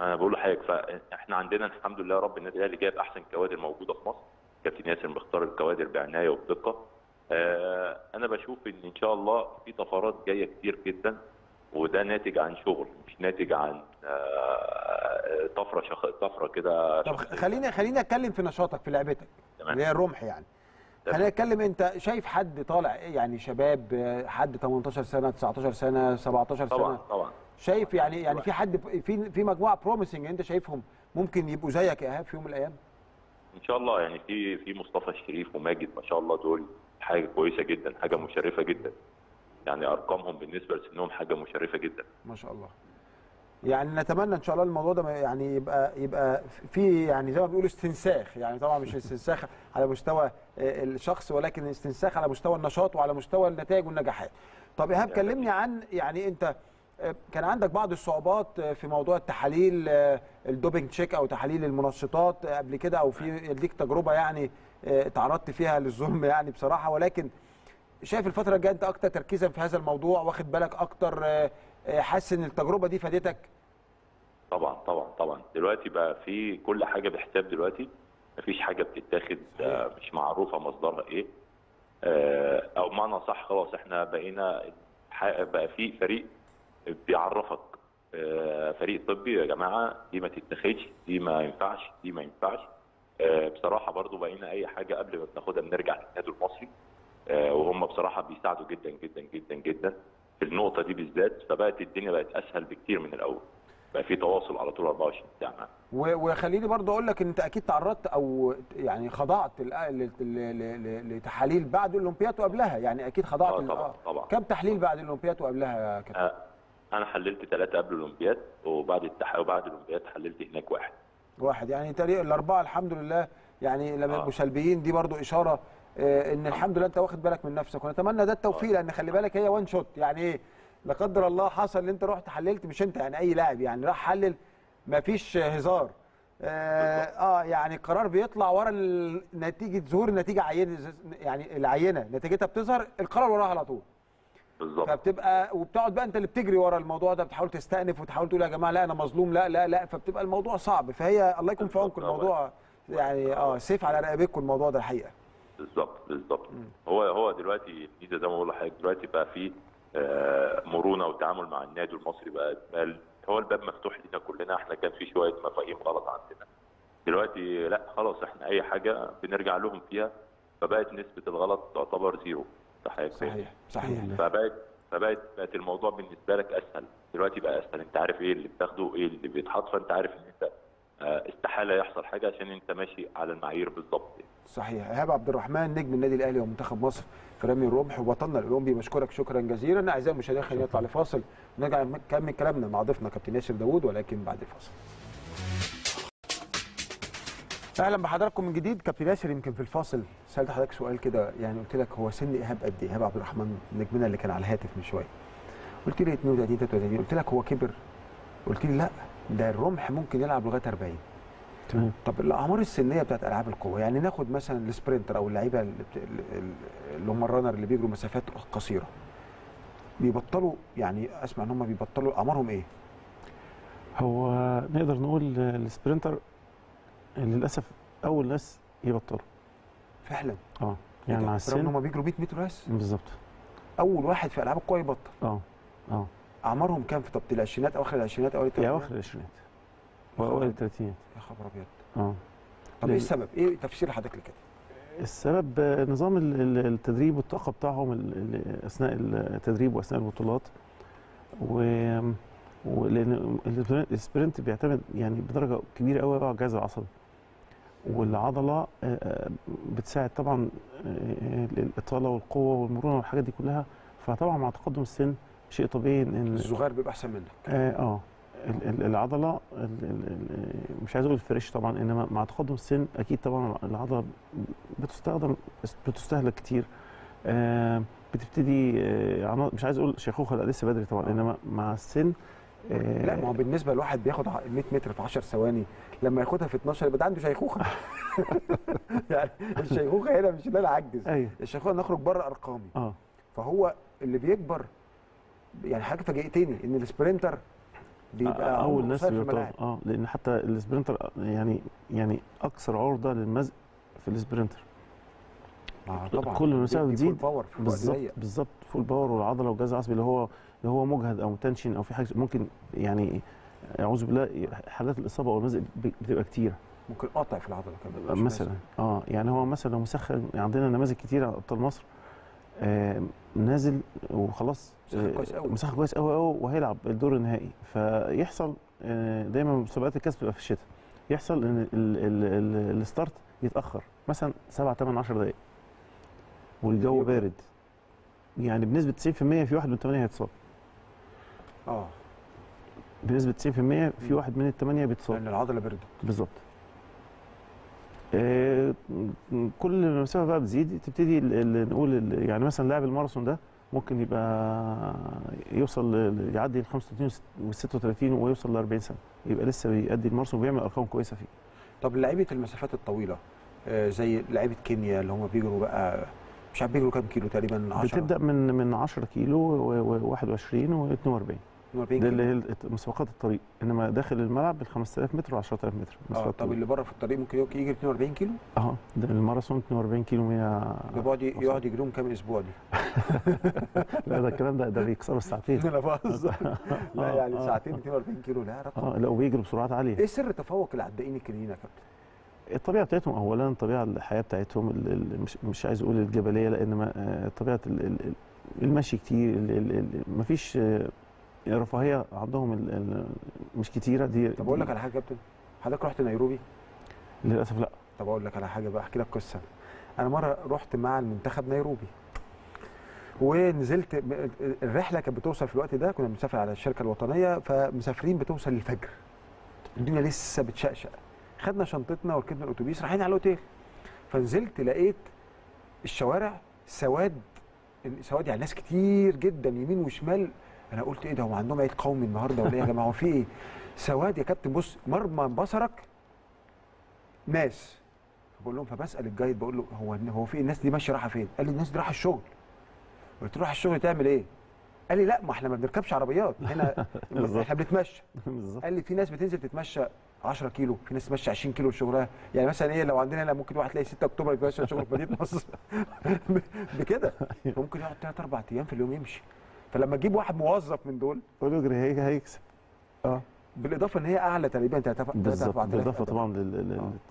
أنا بقول لحضرتك فاحنا عندنا الحمد لله رب النادي الأهلي جايب أحسن كوادر موجودة في مصر كابتن ياسر مختار الكوادر بعناية وبدقة آه أنا بشوف إن إن شاء الله في طفرات جاية كتير جدا وده ناتج عن شغل مش ناتج عن آه طفرة شخ... طفرة كده طب شخصية. خليني خليني أتكلم في نشاطك في لعبتك. اللي هي الرمح يعني. خلينا نتكلم انت شايف حد طالع يعني شباب حد 18 سنة 19 سنة 17 طبعا سنة؟ طبعا شايف يعني يعني في حد في في مجموعة بروميسنج انت شايفهم ممكن يبقوا زيك يا إيهاب في يوم من الأيام؟ إن شاء الله يعني في في مصطفى الشريف وماجد ما شاء الله دول حاجة كويسة جدا حاجة مشرفة جدا. يعني أرقامهم بالنسبة لسنهم حاجة مشرفة جدا. ما شاء الله. يعني نتمنى إن شاء الله الموضوع ده يعني يبقى يبقى في يعني زي ما بيقولوا استنساخ يعني طبعا مش استنساخ على مستوى الشخص ولكن استنساخ على مستوى النشاط وعلى مستوى النتائج والنجاحات. طب إيهاب يعني كلمني عن يعني أنت آه، كان عندك بعض الصعوبات آه، في موضوع التحاليل آه، ال doping check أو تحاليل المنشطات قبل كده أو في ليك تجربة يعني تعرضت فيها للظلم يعني بصراحة ولكن شايف الفترة الجاية أنت أكتر تركيزا في هذا الموضوع واخد بالك آه، حاسس إن التجربة دي فادتك؟ طبعا طبعا طبعا. دلوقتي بقى في كل حاجة بحساب دلوقتي. مفيش حاجة بتتاخد آه، مش معروفة مصدرها إيه. آه، أو معنى صح خلاص إحنا بقينا بقى في فريق بيعرفك. آه، فريق طبي يا جماعة دي ما تتاخدش دي ما ينفعش دي ما ينفعش. بصراحة برضو بقينا أي حاجة قبل ما بناخدها بنرجع للنادي المصري. وهم بصراحة بيساعدوا جدا جدا جدا جدا في النقطة دي بالذات. فبقت الدنيا بقت أسهل بكتير من الأول. بقى في تواصل على طول 24 ساعة وخليني برضه أقول لك إن أنت أكيد تعرضت أو يعني خضعت لتحاليل بعد الأولمبياد وقبلها. يعني أكيد خضعت آه، طبعاً، آه. طبعاً. كم تحليل بعد الأولمبياد وقبلها يا كابتن؟ آه، أنا حللت ثلاثة قبل الأولمبياد وبعد التح... وبعد الأولمبياد حللت هناك واحد. واحد. يعني تقريبا الأربعة الحمد لله. يعني لما آه. يبقوا سلبيين دي برضه إشارة آه، إن الحمد لله أنت واخد بالك من نفسك. ونتمنى ده التوفيق لأن خلي بالك هي وان شوت يعني إيه؟ لا قدر الله حصل ان انت رحت حللت مش انت يعني اي لاعب يعني راح حلل مفيش هزار. آه, آه يعني القرار بيطلع ورا نتيجه ظهور النتيجة عينة يعني العينة نتيجتها بتظهر القرار وراها على طول. بالظبط. فبتبقى وبتقعد بقى انت اللي بتجري ورا الموضوع ده بتحاول تستأنف وتحاول تقول يا جماعة لا أنا مظلوم لا لا لا فبتبقى الموضوع صعب. فهي الله يكون في عونكم الموضوع يعني آه سيف على رقبتكم الموضوع ده الحقيقة. بالظبط بالظبط. هو هو دلوقتي الميزه زي ما بقول لحضرتك دلوقتي بقى في آه، مرونة وتعامل مع النادي المصري بقى هو الباب مفتوح لنا كلنا. إحنا كان في شوية مفاهيم غلط عندنا. دلوقتي لا خلاص إحنا أي حاجة بنرجع لهم فيها فبقت نسبة الغلط تعتبر زيرو. صحيح؟ صحيح صحيح. فبقت فبقت بقت الموضوع بالنسبة لك أسهل. دلوقتي بقى أسهل. انت عارف إيه اللي بتاخده وايه اللي بيتحط. فانت عارف ان انت آه، استحالة يحصل حاجة عشان انت ماشي على المعايير بالظبط. صحيح. إيهاب عبد الرحمن نجم النادي الأهلي ومنتخب مصر في رمي الرمح وبطلنا الأولمبي. بشكرك شكرا جزيلا. أعزائي المشاهدين خلينا نطلع لفاصل. ونرجع نكمل كلامنا مع ضيفنا كابتن ياسر داوود ولكن بعد الفاصل. أهلا بحضراتكم من جديد. كابتن ياسر يمكن في الفاصل سألت حضرتك سؤال كده يعني قلت لك هو سن إيهاب قد إيه؟ إيهاب عبد الرحمن نجمنا اللي كان على الهاتف من شوية. قلت لي 32 33 قلت لك هو كبر. قلت لي لا ده الرمح ممكن يلعب لغاية 40 تمام طب الأعمار السنية بتاعت ألعاب القوة يعني ناخد مثلا ال sprinter أو اللعيبة اللي هم ال runner اللي بيجروا مسافات قصيرة. بيبطلوا يعني أسمع إن هم بيبطلوا أعمارهم إيه؟ هو نقدر نقول السبرنتر للأسف أول ناس يبطلوا. فعلا؟ آه يعني مع رغم إن السن هم بيجروا 100 متر بس بالظبط. أول واحد في ألعاب القوة يبطل. آه آه. أعمارهم كام في طب العشرينات أواخر العشرينات اوائل يا الثلاثينات أواخر العشرينات. واوائل الثلاثينات يا خبر أبيض. آه. طب إيه؟ السبب؟ إيه تفسير حضرتك لكده؟ السبب نظام ال- ال- التدريب والطاقة بتاعهم أثناء التدريب وأثناء البطولات. و ولان السبرنت بيعتمد يعني بدرجة كبيرة قوي على الجهاز العصبي والعضلة آه، آه، بتساعد طبعا آه، الإطالة والقوة والمرونة والحاجات دي كلها. فطبعا مع تقدم السن شيء طبيعي إن الصغير بيبقى أحسن منك. آه, آه. العضلة ال- ال- ال- مش عايز أقول الفريش طبعا إنما مع تقدم السن أكيد طبعا العضلة بتستخدم بتستهلك كتير. بتبتدي آه مش عايز أقول شيخوخة لأ لسه بدري طبعا آه. إنما مع السن آه لأ ما هو بالنسبة لواحد بياخد ع- 100 متر في 10 ثواني لما ياخدها في 12 يبقى ده عنده شيخوخة. يعني الشيخوخة هنا مش ان أنا اعجز أيوه. الشيخوخة نخرج بره أرقامي. آه. فهو اللي بيكبر يعني حاجة فاجئتني إن ال sprinter بيبقى أول عمره ناس الملاعب. آه لأن حتى ال sprinter يعني يعني أكثر عرضة للمزق في ال sprinter. آه طبعا. كل ما دي بتزيد. بالظبط. بالظبط full power والعضلة والجهاز العصبي اللي هو اللي هو مجهد أو tension أو في حاجة ممكن يعني أعوذ بالله حالات الإصابة أو المزق بتبقى كتيرة. ممكن قطع في العضلة كمان مثلا. آه يعني هو مثلا لو مسخن عندنا نماذج كتيرة على أبطال مصر آه نازل وخلاص مسخن آه، كويس قوي قوي وهيلعب الدور النهائي. فيحصل آه دايما مسابقات الكاس بتبقى في الشتاء. يحصل إن ال- ال- ال- الستارت يتأخر مثلا 7 8 10 دقائق والجو يبقى. بارد. يعني بنسبة 90% في واحد من الثمانيه هيتصاب. آه. بنسبة 90% في واحد من الثمانيه بيتصاب. لأن العضلة بردت. بالظبط. آه، كل ما المسافة بقى بتزيد تبتدي نقول يعني مثلا لاعب الماراثون ده ممكن يبقى يوصل يعدي ال 35 وال 36 ويوصل ل 40 سنة يبقى لسه بيأدي الماراثون وبيعمل أرقام كويسة فيه. طب لعيبة المسافات الطويلة آه زي لعيبة كينيا اللي هم بيجروا بقى مش عارف بيجروا كام كيلو تقريبا؟ 10 بتبدأ من من 10 كيلو و21 و42 42 ده اللي هي مسابقات الطريق إنما داخل الملعب بال 5000 متر و 10000 متر آه طب اللي بره في الطريق ممكن يجري 42 كيلو؟ آه ده الماراثون 42 كيلو 100 ده بيقعد يقعد يجريهم كام أسبوع دي؟ لا ده الكلام ده ده بيكسروا الساعتين. أنا بهزر. لا آه، يعني آه. ساعتين 42 كيلو لا رقم. آه لا وبيجروا بسرعات عالية. إيه سر تفوق العدائين الكينيين يا كابتن؟ الطبيعة بتاعتهم اولا طبيعة الحياة بتاعتهم ال- ال- مش مش عايز أقول الجبلية لأن آه، طبيعة ال- ال- ال- المشي كتير ال- ال- ال- مفيش آه، رفاهية عندهم ال- ال- مش كتيرة دي طب أقول لك على حاجة يا كابتن حضرتك رحت نيروبي؟ للأسف لا. طب أقول لك على حاجة بقى أحكي لك قصة. أنا مرة رحت مع المنتخب نيروبي. ونزلت الرحلة كانت بتوصل في الوقت ده كنا بنسافر على الشركة الوطنية فمسافرين بتوصل الفجر الدنيا لسه بتشقشق. خدنا شنطتنا وركبنا الأتوبيس رايحين على الأوتيل. فنزلت لقيت الشوارع سواد سواد يعني ناس كتير جدا يمين وشمال أنا قلت إيه ده هم عندهم عيد قومي النهارده ولا إيه يا جماعة هو في إيه سواد يا كابتن بص مرمى بصرك ناس بقول لهم فبسأل الجايد بقول له هو هو في الناس دي ماشية رايحة فين؟ قال لي الناس دي رايحة الشغل. قلت له رايحة الشغل تعمل إيه؟ قال لي لا ما إحنا ما بنركبش عربيات هنا. إحنا بنتمشى. قال لي في ناس بتنزل تتمشى 10 كيلو، في ناس تمشي 20 كيلو لشغلها، يعني مثلا إيه لو عندنا هنا ممكن واحد تلاقي 6 أكتوبر يتمشى شغل في مدينه نصر بكده ممكن يقعد 3 4 أيام في اليوم يمشي. فلما تجيب واحد موظف من دول اجري هيك هيكسب. آه. بالإضافة إن هي أعلى تقريبا 3 بالظبط. بالإضافة طبعا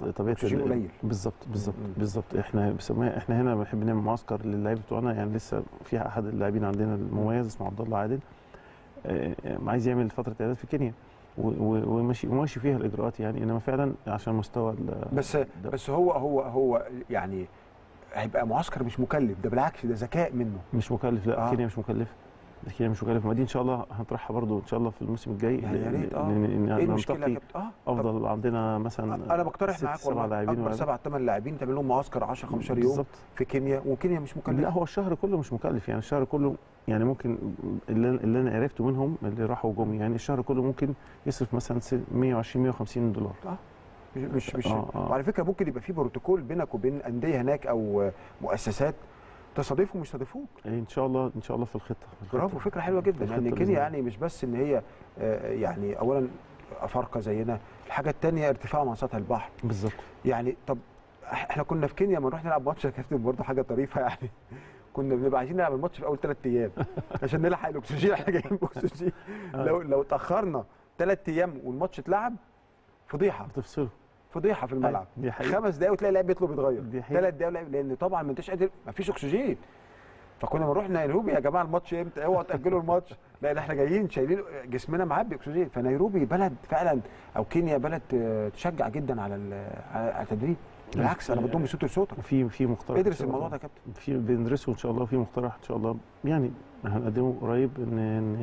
لطبيعه أكسجين ال- قليل. بالظبط بالظبط. بالظبط. إحنا بسميها إحنا هنا بنحب نعمل معسكر للعيبه بتوعنا. يعني لسه في أحد اللاعبين عندنا المميز اسمه عبد الله عادل آه، آه، عايز يعمل فترة إعداد في كينيا. وماشي وماشي فيها الإجراءات يعني. إنما فعلا عشان مستوى بس ده. بس هو هو هو يعني هيبقى معسكر مش مكلف. ده بالعكس ده ذكاء منه. مش مكلف لا آه. كينيا مش مكلفة. كينيا مش مكلفه ما دي إن شاء الله هنطرحها برضو إن شاء الله في الموسم الجاي. يعني يا ريت آه. إيه المشكلة آه. أفضل عندنا مثلا أنا بقترح معاك سبع لاعبين أكبر سبع ثمان لاعبين تعمل لهم معسكر 10 15 يوم بالظبط في كينيا وكينيا مش لا مكلفه هو الشهر كله مش مكلف. يعني الشهر كله يعني ممكن اللي, اللي أنا عرفته منهم اللي راحوا وجم يعني الشهر كله ممكن يصرف مثلا س- 120 150 دولار. مش مش, مش آه، آه. وعلى فكرة ممكن يبقى في بروتوكول بينك وبين أندية هناك أو مؤسسات تستضيفهم ويستضيفوك يعني إن شاء الله إن شاء الله في الخطة. برافو فكرة حلوة جدا. يعني كينيا. يعني مش بس إن هي آه، يعني اولا افارقه زينا. الحاجة الثانية ارتفاعهم عن سطح البحر. بالظبط. يعني طب إحنا كنا في كينيا لما نروح نلعب ماتش يا كابتن برضه حاجة طريفة يعني. كنا بنبقى عايزين نلعب الماتش في أول ثلاث أيام عشان نلحق الأكسجين. إحنا جايين بأكسجين. لو لو اتأخرنا ثلاث أيام والماتش اتلعب فضيحة. بتفصله فضيحة في الملعب. دي حقيقة. خمس دقايق وتلاقي اللاعب بيطلب يتغير. ثلاث دقايق لأن طبعا ما انتش قادر ما فيش أكسجين. فكنا بنروح نيروبي يا جماعة الماتش إمتى؟ اوعوا تأجلوا الماتش. لا ده إحنا جايين شايلين جسمنا معبي اكسجين فنيروبي بلد فعلا أو كينيا بلد آه، تشجع جدا على على التدريب. بالعكس أنا بدهم صوت لصوتك. وفي في مقترح إن ادرس الموضوع. ده يا كابتن. في بندرسه إن شاء الله. في مقترح إن شاء الله. يعني هنقدمه قريب ان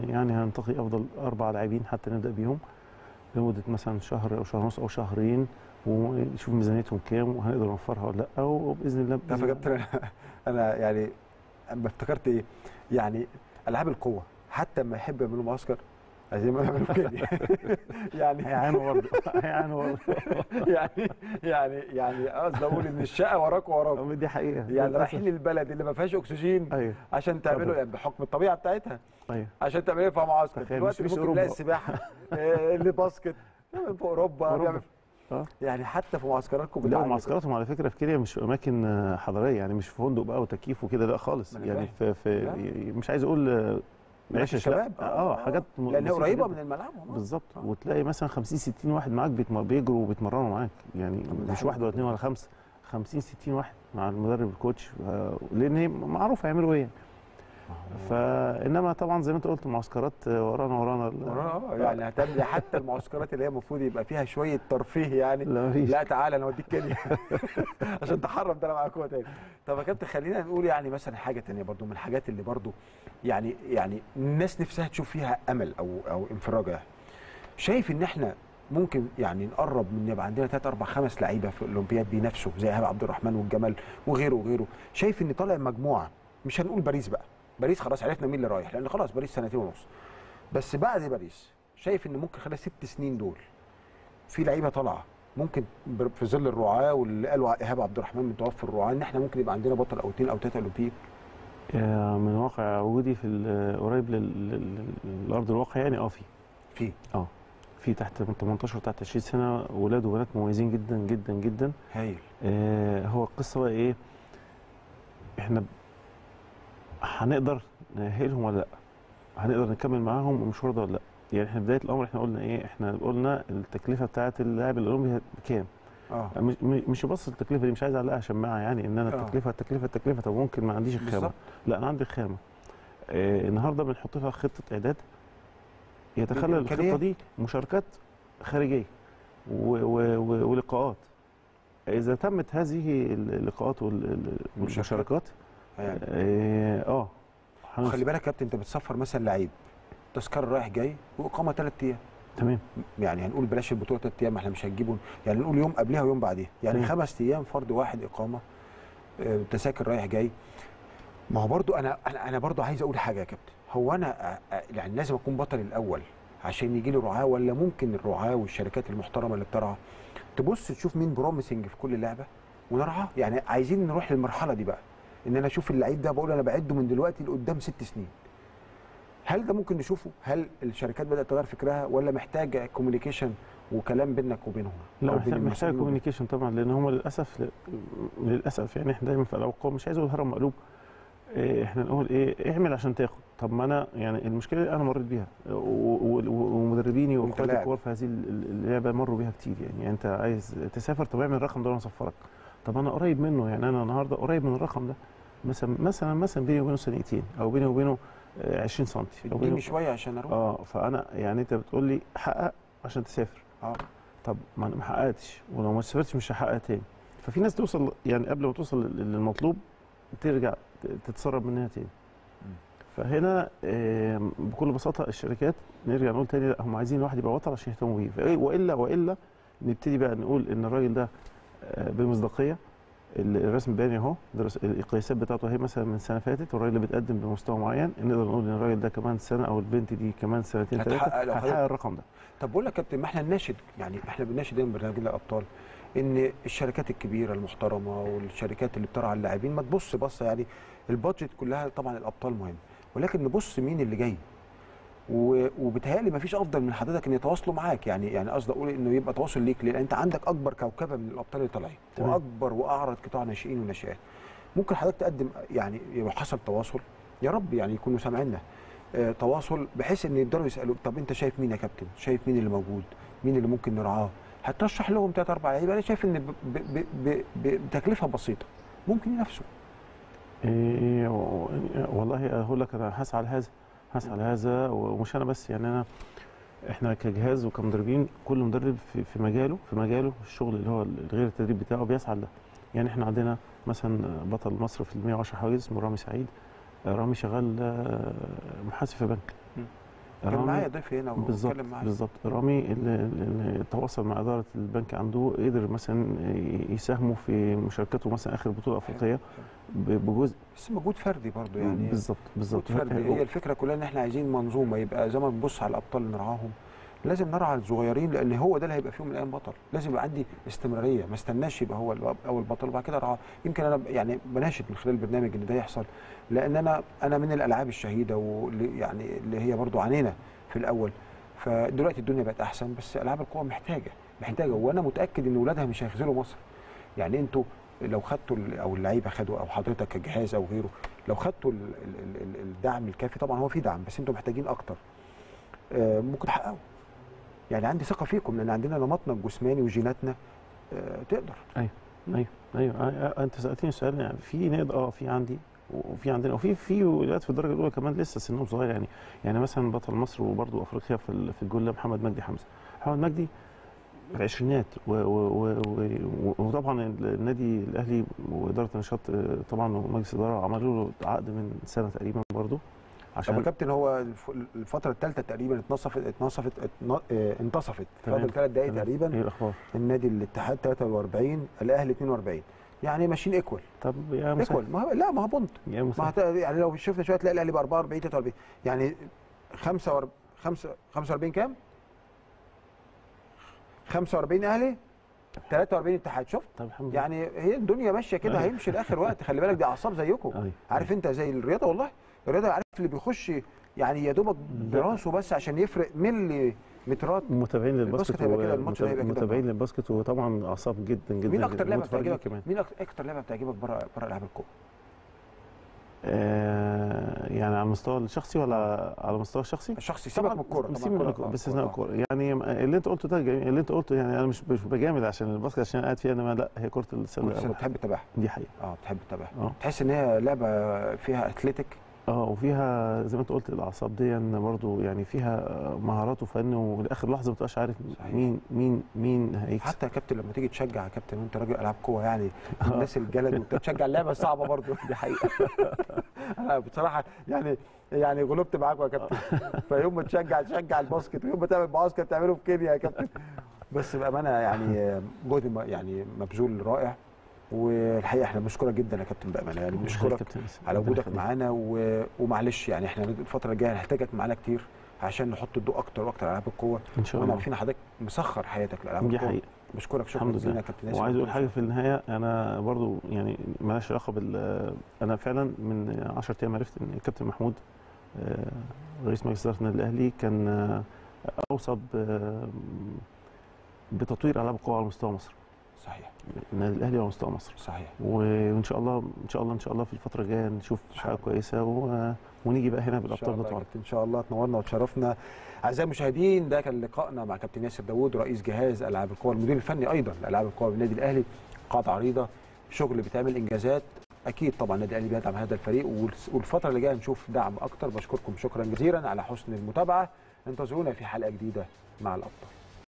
يعني هننتقي أفضل أربع لاعبين حتى نبدأ بيهم. لمدة مثلا شهر أو شهر ونص أو شهرين. ونشوف ميزانيتهم كام وهنقدر نوفرها ولا لأ وبإذن الله تعرف يا بإذن كابتن أنا يعني أما افتكرت إيه؟ يعني ألعاب القوة حتى لما يحب يعملوا معسكر عايزين ما يعملوا كده يعني هيعانوا برضه. هيعانوا برضه. يعني يعني يعني قصدي أقول إن الشقة وراك وراك. دي حقيقة يعني. رايحين البلد اللي ما فيهاش أكسجين أيوه. عشان تعملوا. يعني بحكم الطبيعة بتاعتها. أيوه. عشان تعملوا فيها معسكر تخيل، دلوقتي ممكن تلاقي. السباحه آه، اللي باسكت في أوروبا أوروبا. آه يعني حتى في معسكراتكم لا معسكراتهم على فكرة في كينيا مش أماكن آه، حضارية يعني مش في فندق بقى وتكييف وكده لا خالص يعني. في. في مش عايز أقول آه، مراكز عيشة لا. شباب آه حاجات م- لأن قريبة. من الملعب. بالظبط آه. وتلاقي مثلا 50 60 واحد معاك بيجروا وبيتمرنوا معاك يعني مش واحد ولا اثنين ولا خمسة 50 60 واحد مع المدرب الكوتش آه، لأن هي معروف هيعملوا إيه فانما طبعا زي ما أنت قلت المعسكرات ورانا ورانا ال- آه يعني هتبني حتى المعسكرات اللي هي المفروض يبقى فيها شوية ترفيه يعني. لا لا تعالى أنا أوديك كينيا. عشان تحرم ده أنا معاك تاني. طب يا كابتن خلينا نقول يعني مثلا حاجة تانية برضو من الحاجات اللي برضو يعني يعني الناس نفسها تشوف فيها أمل أو أو انفراجة. يعني شايف إن إحنا ممكن يعني نقرب من يبقى عندنا ثلاث أربع خمس لعيبة في الأولمبياد بينافسوا زي ايهاب عبد الرحمن والجمال وغيره وغيره. شايف إن طالع مجموعة مش هنقول باريس بقى باريس خلاص عرفنا مين اللي رايح لأن خلاص باريس سنتين ونص. بس بعد باريس شايف إن ممكن خلال ست سنين دول في لعيبة طالعة. ممكن في ظل الرعاة واللي قالوا إيهاب عبد الرحمن متوفر الرعاة إن إحنا ممكن يبقى عندنا بطل أو اثنين أو ثلاثة أولمبيين. آه، من واقع وجودي في قريب لل- لل- للأرض الواقع يعني؟ آه في. في. آه. في تحت من 18 تحت 20 سنة ولاد وبنات مميزين جدا جدا جدا. هايل. آه هو القصة بقى إيه؟ إحنا هنقدر نأهلهم ولا لأ؟ هنقدر نكمل معاهم المشوار ده ولا لأ؟ يعني إحنا بداية الأمر إحنا قلنا إيه؟ إحنا قلنا التكلفة بتاعه اللاعب الأولمبي بكام؟ آه. مش مش بص التكلفة دي مش عايز أعلقها شماعه يعني إن أنا آه. التكلفة التكلفة التكلفة طب ممكن ما عنديش الخامة. لأ أنا عندي الخامة. آه النهارده بنحط لها خطة إعداد يتخلل؟ الخطة دي مشاركات خارجية ولقاءات. إذا تمت هذه اللقاءات وال- ال- والمشاركات يعني آه. آه،. خلي بالك يا كابتن انت بتسفر مثلا لعيب تذكرة رايح جاي وإقامة ثلاث أيام. تمام. يعني هنقول بلاش البطولة ثلاث أيام إحنا مش هنجيبه. يعني نقول يوم قبلها ويوم بعديها. يعني تمام. خمس أيام فرد واحد إقامة آه، تذاكر رايح جاي. ما هو برضو أنا أنا أنا برضو عايز أقول حاجة يا كابتن. هو أنا يعني لازم أكون بطل الأول عشان يجي لي رعاة ولا ممكن الرعاة والشركات المحترمة اللي بترعى؟ تبص تشوف مين promising في كل لعبة ونرعاه. يعني عايزين نروح للمرحلة دي بقى. إن أنا أشوف اللعيب ده بقول أنا بعده من دلوقتي لقدام ست سنين. هل ده ممكن نشوفه؟ هل الشركات بدأت تغير فكرها؟ ولا محتاجه communication وكلام بينك وبينهم؟ لا أو محتاج بين محتاج المسؤولين؟ communication طبعا لأن هم للأسف للأسف يعني إحنا دايما في الأوقات مش عايز أقول هرم مقلوب إيه، إحنا نقول إيه اعمل عشان تاخد. طب ما أنا يعني المشكلة اللي أنا مريت بيها ومدربيني وإخواتي. الكبار في هذه ال- اللعبة مروا بيها كتير يعني, يعني أنت عايز تسافر طب اعمل الرقم ده وأنا أسفرك. طب أنا قريب منه يعني أنا النهارده قريب من الرقم ده. مثلا مثلا مثلا بيني وبينه ثانيتين أو بيني وبينه آه، 20 سم أو بيني شوية عشان أروح؟ آه فأنا يعني أنت بتقول لي حقق عشان تسافر. آه. طب ما أنا ما حققتش ولو ما سافرتش مش هحقق تاني. ففي ناس توصل يعني قبل ما توصل لل- للمطلوب ترجع تتسرب منها تاني. فهنا بكل بساطة الشركات نرجع نقول تاني لأ هم عايزين الواحد يبقى بطل عشان يهتموا بيه. والا وإلا نبتدي بقى نقول إن الراجل ده آه، بمصداقية. الرسم البياني اهو القياسات بتاعته اهي مثلا من سنة فاتت والراجل اللي بيتقدم بمستوى معين. نقدر نقول إن الراجل ده كمان سنة أو البنت دي كمان سنتين ثلاثة هتحقق الرقم ده. طب بقول لك يا كابتن ما إحنا نناشد يعني إحنا بنناشد دايما برنامج الابطال إن الشركات الكبيرة المحترمة والشركات اللي بترعى اللاعبين ما تبص بصة يعني البادجت كلها طبعا الأبطال مهم ولكن نبص مين اللي جاي. و- وبيتهيألي ما فيش أفضل من حضرتك إن يتواصلوا معاك. يعني يعني قصدي أقول إنه يبقى تواصل ليك لأن أنت عندك أكبر كوكبة من الأبطال اللي طالعين. وأكبر وأعرض قطاع ناشئين وناشئات. ممكن حضرتك تقدم يعني يبقى حصل تواصل يا رب يعني يكونوا سامعيننا. آه، تواصل بحيث إن يقدروا يسالوا طب أنت شايف مين يا كابتن؟ شايف مين اللي موجود؟ مين اللي ممكن نرعاه هترشح لهم ثلاث أربع لعيبة. أنا شايف إن بتكلفة بسيطة. ممكن ينافسوا. إيه و- والله أقول لك أنا هسعى لهذا. هسعى لهذا ومش أنا بس يعني أنا إحنا كجهاز وكمدربين كل مدرب في, في مجاله في مجاله الشغل اللي هو غير التدريب بتاعه بيسعى له يعني إحنا عندنا مثلا بطل مصر في ال 110 حواجز اسمه رامي سعيد رامي شغال آه، محاسب في بنك. رامي- معايا ضيف هنا بالظبط بالظبط. رامي اللي, تواصل مع إدارة البنك عنده قدر مثلا يساهموا في مشاركته مثلا آخر بطولة أفريقية بجزء. بس مجهود فردي برضه يعني. بالظبط بالظبط. هي الفكرة كلها إن إحنا عايزين منظومة يبقى زي ما بنبص على الأبطال نرعاهم لازم نرعى الصغيرين لأن هو ده اللي هيبقى فيهم من الأيام بطل. لازم يبقى عندي استمرارية ما استناش يبقى هو الأب- اول بطل وبعد كده أرعاه. يمكن أنا يعني بناشد من خلال البرنامج إن ده يحصل. لأن أنا أنا من الألعاب الشهيدة واللي يعني اللي هي برضو عانينا في الأول. فدلوقتي الدنيا بقت أحسن بس ألعاب القوى محتاجة محتاجة. وأنا متأكد إن اولادها مش هيخذلوا مصر. يعني أنتوا لو خدتوا أو اللعيبة خدوا أو حضرتك كجهاز أو غيره لو خدتوا ال- ال- ال- الدعم الكافي طبعا هو في دعم بس أنتوا محتاجين أكتر. آه، ممكن تحققوا. يعني عندي ثقة فيكم لأن عندنا نمطنا الجسماني وجيناتنا آه، تقدر. أيوه أيوه آه، أنت سألتني سؤال يعني في نقد آه في عندي وفي عندنا وفي في ولاد في الدرجة الأولى كمان لسه سنهم صغير يعني يعني مثلا بطل مصر وبرضه أفريقيا في في الجول ده محمد مجدي حمزة. محمد مجدي في العشرينات وطبعا النادي الأهلي وإدارة النشاط آه، طبعا ومجلس الإدارة عملوا له عقد من سنة تقريبا برضه. طب عشان كابتن هو الف- الفترة الثالثه تقريبا اتنصفت اتنصفت اتن- آه، انتصفت. فاضل ثلاث دقائق. تقريبا. إيه الأخبار؟ النادي الاتحاد 43 الأهلي 42 يعني ماشيين equal طب يا مسهل equal ما لا ما هو point. يا ما مسهل هت... يعني لو شفنا شوية تلاقي الأهلي ب 44 43 يعني 45 45 كام؟ 45 أهلي 43 اتحاد. شفت؟ طب الحمد لله. يعني هي الدنيا ماشية كده أيوة. هيمشي لآخر وقت. خلي بالك دي أعصاب زيكم. أيوة. عارف أنت زي الرياضة والله؟ الرياضه عارف اللي بيخش يعني يا دوبك براسه بس عشان يفرق ملي مترات. متابعين لل basket هيبقى كده، الماتش هيبقى كده. متابعين لل basket وطبعا أعصاب جدا جدا مين أكتر. لعبة بتعجبك كمان. مين أكتر لعبة بتعجبك بره بره العاب القوه آه يعني على المستوى الشخصي ولا على المستوى الشخصي؟ الشخصي سيبك من الكورة سيبك من آه، باستثناء الكورة، الكورة. يعني اللي أنت قلته ده جميل اللي أنت قلته يعني أنا مش مش بجامل عشان الباسكت عشان قاعد فيها إنما لا هي كرة السلة. بتحب تتابعها. دي حقيقة. آه بتحب تتابعها. آه. تحس إن هي لعبة فيها اتلتيك آه وفيها زي ما انت قلت الأعصاب دي برضو يعني فيها مهارات وفن ولاخر لحظة ما تبقاش عارف صحيح. مين مين مين هيكسب. حتى يا كابتن لما تيجي تشجع يا كابتن وأنت راجل ألعاب قوة يعني الناس الجلد وأنت تشجع اللعبة صعبة برضو. دي حقيقة. أنا بصراحة يعني يعني غلبت معاكم يا كابتن. فيوم ما تشجع تشجع الباسكت. ويوم ما تعمل معسكر تعمله في كينيا يا كابتن. بس بأمانة يعني جهد م- يعني مبذول رائع. والحقيقة إحنا بنشكرك جدا يا كابتن بامانه يعني بنشكرك على وجودك معانا و... ومعلش يعني إحنا الفترة الجاية هنحتاجك معانا كتير عشان نحط الضوء أكتر وأكتر على ألعاب القوة. إن شاء الله. عارفين حضرتك مسخر حياتك لألعاب دي القوة. حقيقة. بشكرك شكرا جزيلا يا كابتن ياسر وعايز أقول حاجة في النهاية أنا برضو يعني مالهاش علاقة بال أنا فعلا من 10 أيام عرفت إن الكابتن محمود آه، رئيس مجلس إدارة النادي الأهلي كان آه، أوصى بتطوير ألعاب القوى على مستوى مصر. صحيح. النادي الأهلي على مستوى مصر. صحيح. وإن شاء الله إن شاء الله إن شاء الله في الفترة الجاية نشوف حاجة. كويسة و... ونيجي بقى هنا بالأبطال بتوعنا إن شاء الله تنورنا وتشرفنا أعزائي المشاهدين ده كان لقائنا مع كابتن ياسر داوود رئيس جهاز ألعاب القوى المدير الفني أيضا لألعاب القوى بالنادي الأهلي قاعدة عريضة شغل بتعمل إنجازات. أكيد طبعا النادي الأهلي بيدعم هذا الفريق والفترة اللي جاية نشوف دعم أكتر. بشكركم شكرا جزيلا على حسن المتابعة. انتظرونا في حلقة جديدة مع الأبطال.